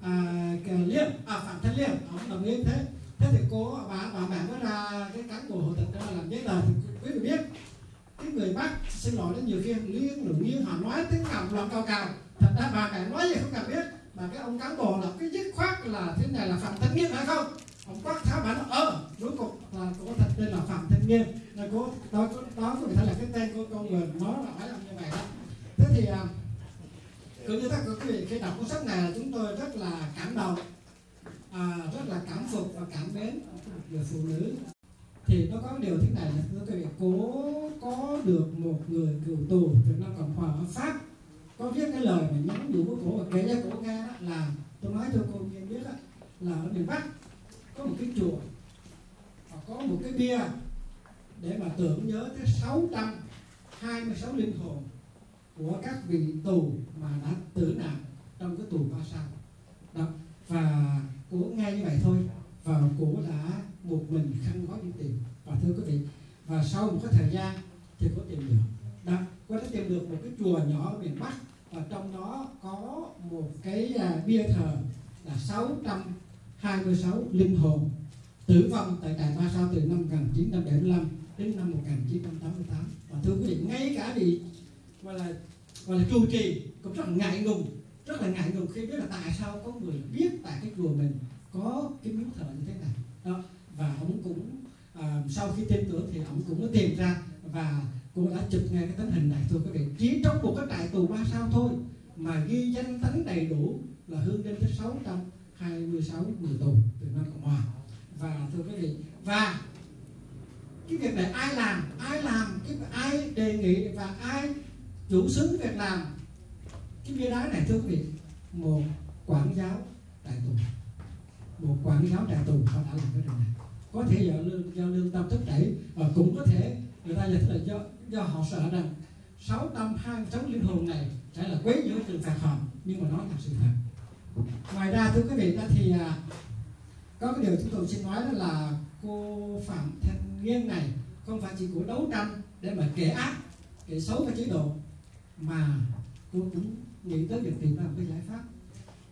à, liên à phạm thanh liên. Ông đồng ý thế. Thế thì cô bà bà mẹ mới ra cái cán bộ hộ tịch đó làm giấy tờ quý vị biết cái người bắc xin lỗi đến nhiều khi liên rồi nghiêng họ nói tiếng ngầm lòng cao cao thật ra bà cả nói gì không cần biết mà cái ông cán bộ là cái dứt khoát là thế này là phạm thanh nghiêm phải không? Ông quát tháo bà ơ ờ rốt cuộc là cô thật tên là phạm thanh nghiêm là cô đó đó có thể là cái tên của con người nó là phải làm như vậy đó. Thế thì à, cứ như tất cả quý vị khi đọc cuốn sách này chúng tôi rất là cảm động à, rất là cảm phục và cảm mến người phụ nữ thì nó có điều thế này là thưa quý vị cố có được một người cựu tù Việt Nam Cộng hòa ở Pháp. Có viết cái lời mà nhắn nhủ với cổ và kể cho cổ nghe đó là tôi nói cho cô nghe biết đó, là ở miền Bắc có một cái chùa và có một cái bia để mà tưởng nhớ tới 626 linh hồn của các vị tù mà đã tử nạn trong cái tù ba sao. Đó và cổ nghe như vậy thôi và cổ đã một mình khăn gói đi tìm. Và thưa quý vị và sau một cái thời gian thì có tìm được. Đó có thể tìm được một cái chùa nhỏ ở miền Bắc và trong đó có một cái à, bia thờ là 626 linh hồn tử vong tại đài Ba Sao từ năm 1975 đến năm 1988 và thưa quý vị ngay cả bị gọi là gọi là trụ trì cũng rất là ngại ngùng rất là ngại ngùng khi biết là tại sao có người biết tại cái chùa mình có cái miếu thờ như thế này. Đó ông cũng à, sau khi tin tưởng thì ông cũng có tìm ra và cô đã chụp ngay cái tấm hình này thưa quý vị. Chỉ trong một cái trại tù ba sao thôi mà ghi danh tánh đầy đủ là hương đinh thứ 626 người tù từ Nam Cộng Hòa. Và thưa quý vị và cái việc này ai làm? Ai làm? Cái ai đề nghị và ai chủ xướng việc làm? Cái bia đá này thưa quý vị một quản giáo đại tù. Một quản giáo đại tù họ đã làm cái điều này có thể do lương do lương tâm thúc đẩy và cũng có thể người ta giải thích là do do họ sợ rằng 626 linh hồn này sẽ là quấy nhiễu trừng phạt họ nhưng mà nó là sự thật. Ngoài ra thưa quý vị đó thì à, có cái điều chúng tôi xin nói đó là cô phạm thanh nghiên này không phải chỉ của đấu tranh để mà kẻ ác kẻ xấu cái chế độ mà cô cũng nghĩ tới việc tìm ra một cái giải pháp.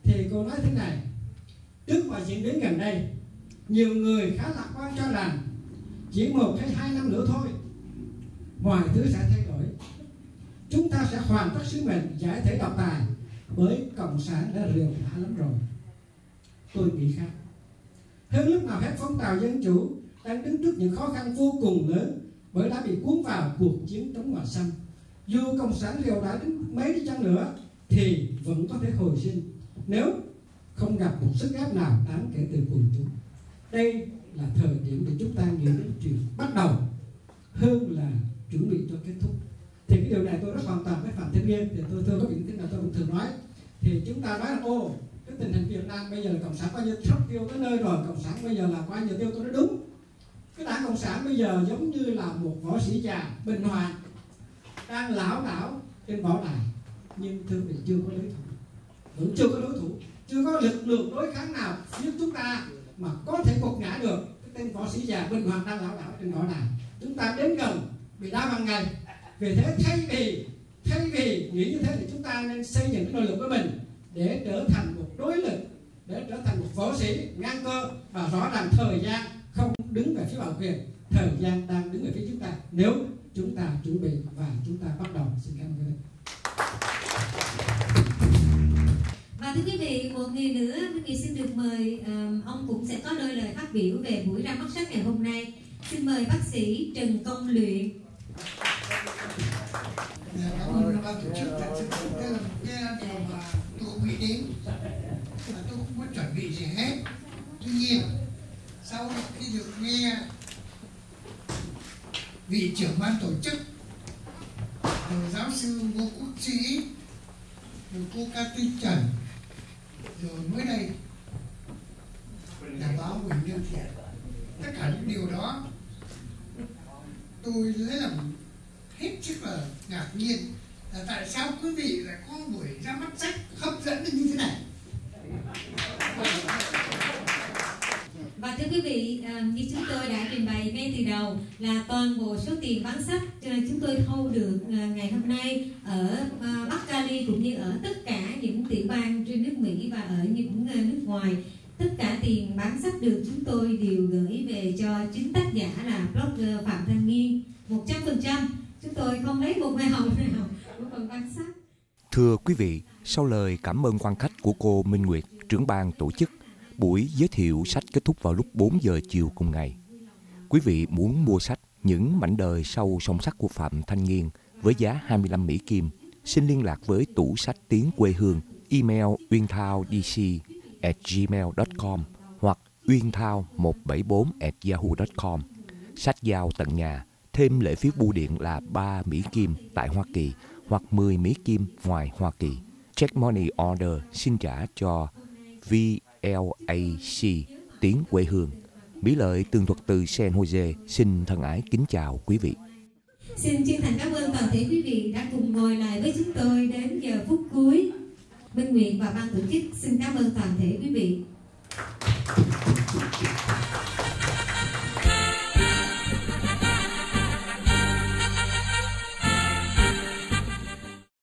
Thì cô nói thế này trước vào diễn biến gần đây nhiều người khá lạc quan cho rằng chỉ một hay hai năm nữa thôi, mọi thứ sẽ thay đổi. Chúng ta sẽ hoàn tất sứ mệnh giải thể độc tài bởi cộng sản đã rượu đã lắm rồi. Tôi nghĩ khác. Hơn lúc nào hết, phong trào dân chủ đang đứng trước những khó khăn vô cùng lớn bởi đã bị cuốn vào cuộc chiến chống ngoại xâm. Dù cộng sản rượu đã đến mấy đi chăng nữa thì vẫn có thể hồi sinh nếu không gặp một sức ép nào đáng kể từ quần chúng đây là thời điểm để chúng ta nghĩ đến chuyện bắt đầu hơn là chuẩn bị cho kết thúc. Thì cái điều này tôi rất hoàn toàn với phạm thanh niên, thì tôi thưa các vị thế nào tôi cũng thường nói. Thì chúng ta nói là ô cái tình hình Việt Nam bây giờ là cộng sản bao nhiêu sắp tiêu tới nơi rồi, cộng sản bây giờ là bao nhiêu tiêu tôi nói đúng. Cái đảng cộng sản bây giờ giống như là một võ sĩ già bình hòa, đang lão đảo trên võ đài. Nhưng thưa vị, chưa có đối thủ. Vẫn chưa có đối thủ. Chưa có lực lượng đối kháng nào giúp chúng ta mà có thể gục ngã được. Cái tên võ sĩ già bình hoàng đang lão đảo trên đó này chúng ta đến gần bị đá bằng ngày, vì thế thay vì thay vì nghĩ như thế thì chúng ta nên xây dựng cái nội lực của mình để trở thành một đối lực, để trở thành một võ sĩ ngang cơ. Và rõ ràng thời gian không đứng về phía bảo quyền, thời gian đang đứng về phía chúng ta. Nếu chúng ta chuẩn bị và chúng ta bắt đầu, xin cảm ơn có đôi lời phát biểu về buổi ra mắt sách ngày hôm nay. Xin mời bác sĩ Trần Công Luyện. Cảm ơn ban tổ chức thật sự đây là một cái điều mà tôi không nghĩ đến và tôi không có chuẩn bị gì hết tuy nhiên, sau khi được nghe vị trưởng ban tổ chức rồi giáo sư ngô quốc sĩ rồi cô Cathy Trần, rồi mới đây là báo nguyện Nhân Thiện. Tất cả những điều đó tôi lấy làm hết sức là ngạc nhiên là tại sao quý vị lại có buổi ra mắt sách hấp dẫn như thế này? Và thưa quý vị, à, như chúng tôi đã trình bày ngay từ đầu là toàn bộ số tiền bán sách chúng tôi thu được à, ngày hôm nay ở à, Bắc Cali cũng như ở tất cả những tiểu bang trên nước Mỹ và ở những nước ngoài tất cả tiền bán sách được chúng tôi đều gửi về cho chính tác giả là blogger Phạm Thanh Nghiên 100% chúng tôi không lấy một hoa hồng nào của phần bán sách. Thưa quý vị, sau lời cảm ơn quan khách của cô Minh Nguyệt, trưởng ban tổ chức, buổi giới thiệu sách kết thúc vào lúc 4 giờ chiều cùng ngày. Quý vị muốn mua sách Những mảnh đời sau song sắc của Phạm Thanh Nghiên với giá 25 Mỹ Kim, xin liên lạc với tủ sách tiếng quê hương email uyên.thao.dc at gmail.com hoặc uyên.thao174 at yahoo.com. Sách giao tận nhà, thêm lệ phí bưu điện là 3 Mỹ Kim tại Hoa Kỳ hoặc 10 Mỹ Kim ngoài Hoa Kỳ. Check money order xin trả cho VLAC tiếng quê hương. Mỹ lợi tường thuật từ San Jose xin thân ái kính chào quý vị. Xin chân thành cảm ơn toàn thể quý vị đã cùng ngồi lại với chúng tôi đến giờ phút cuối. Minh Nguyệt và ban tổ chức xin cảm ơn toàn thể quý vị.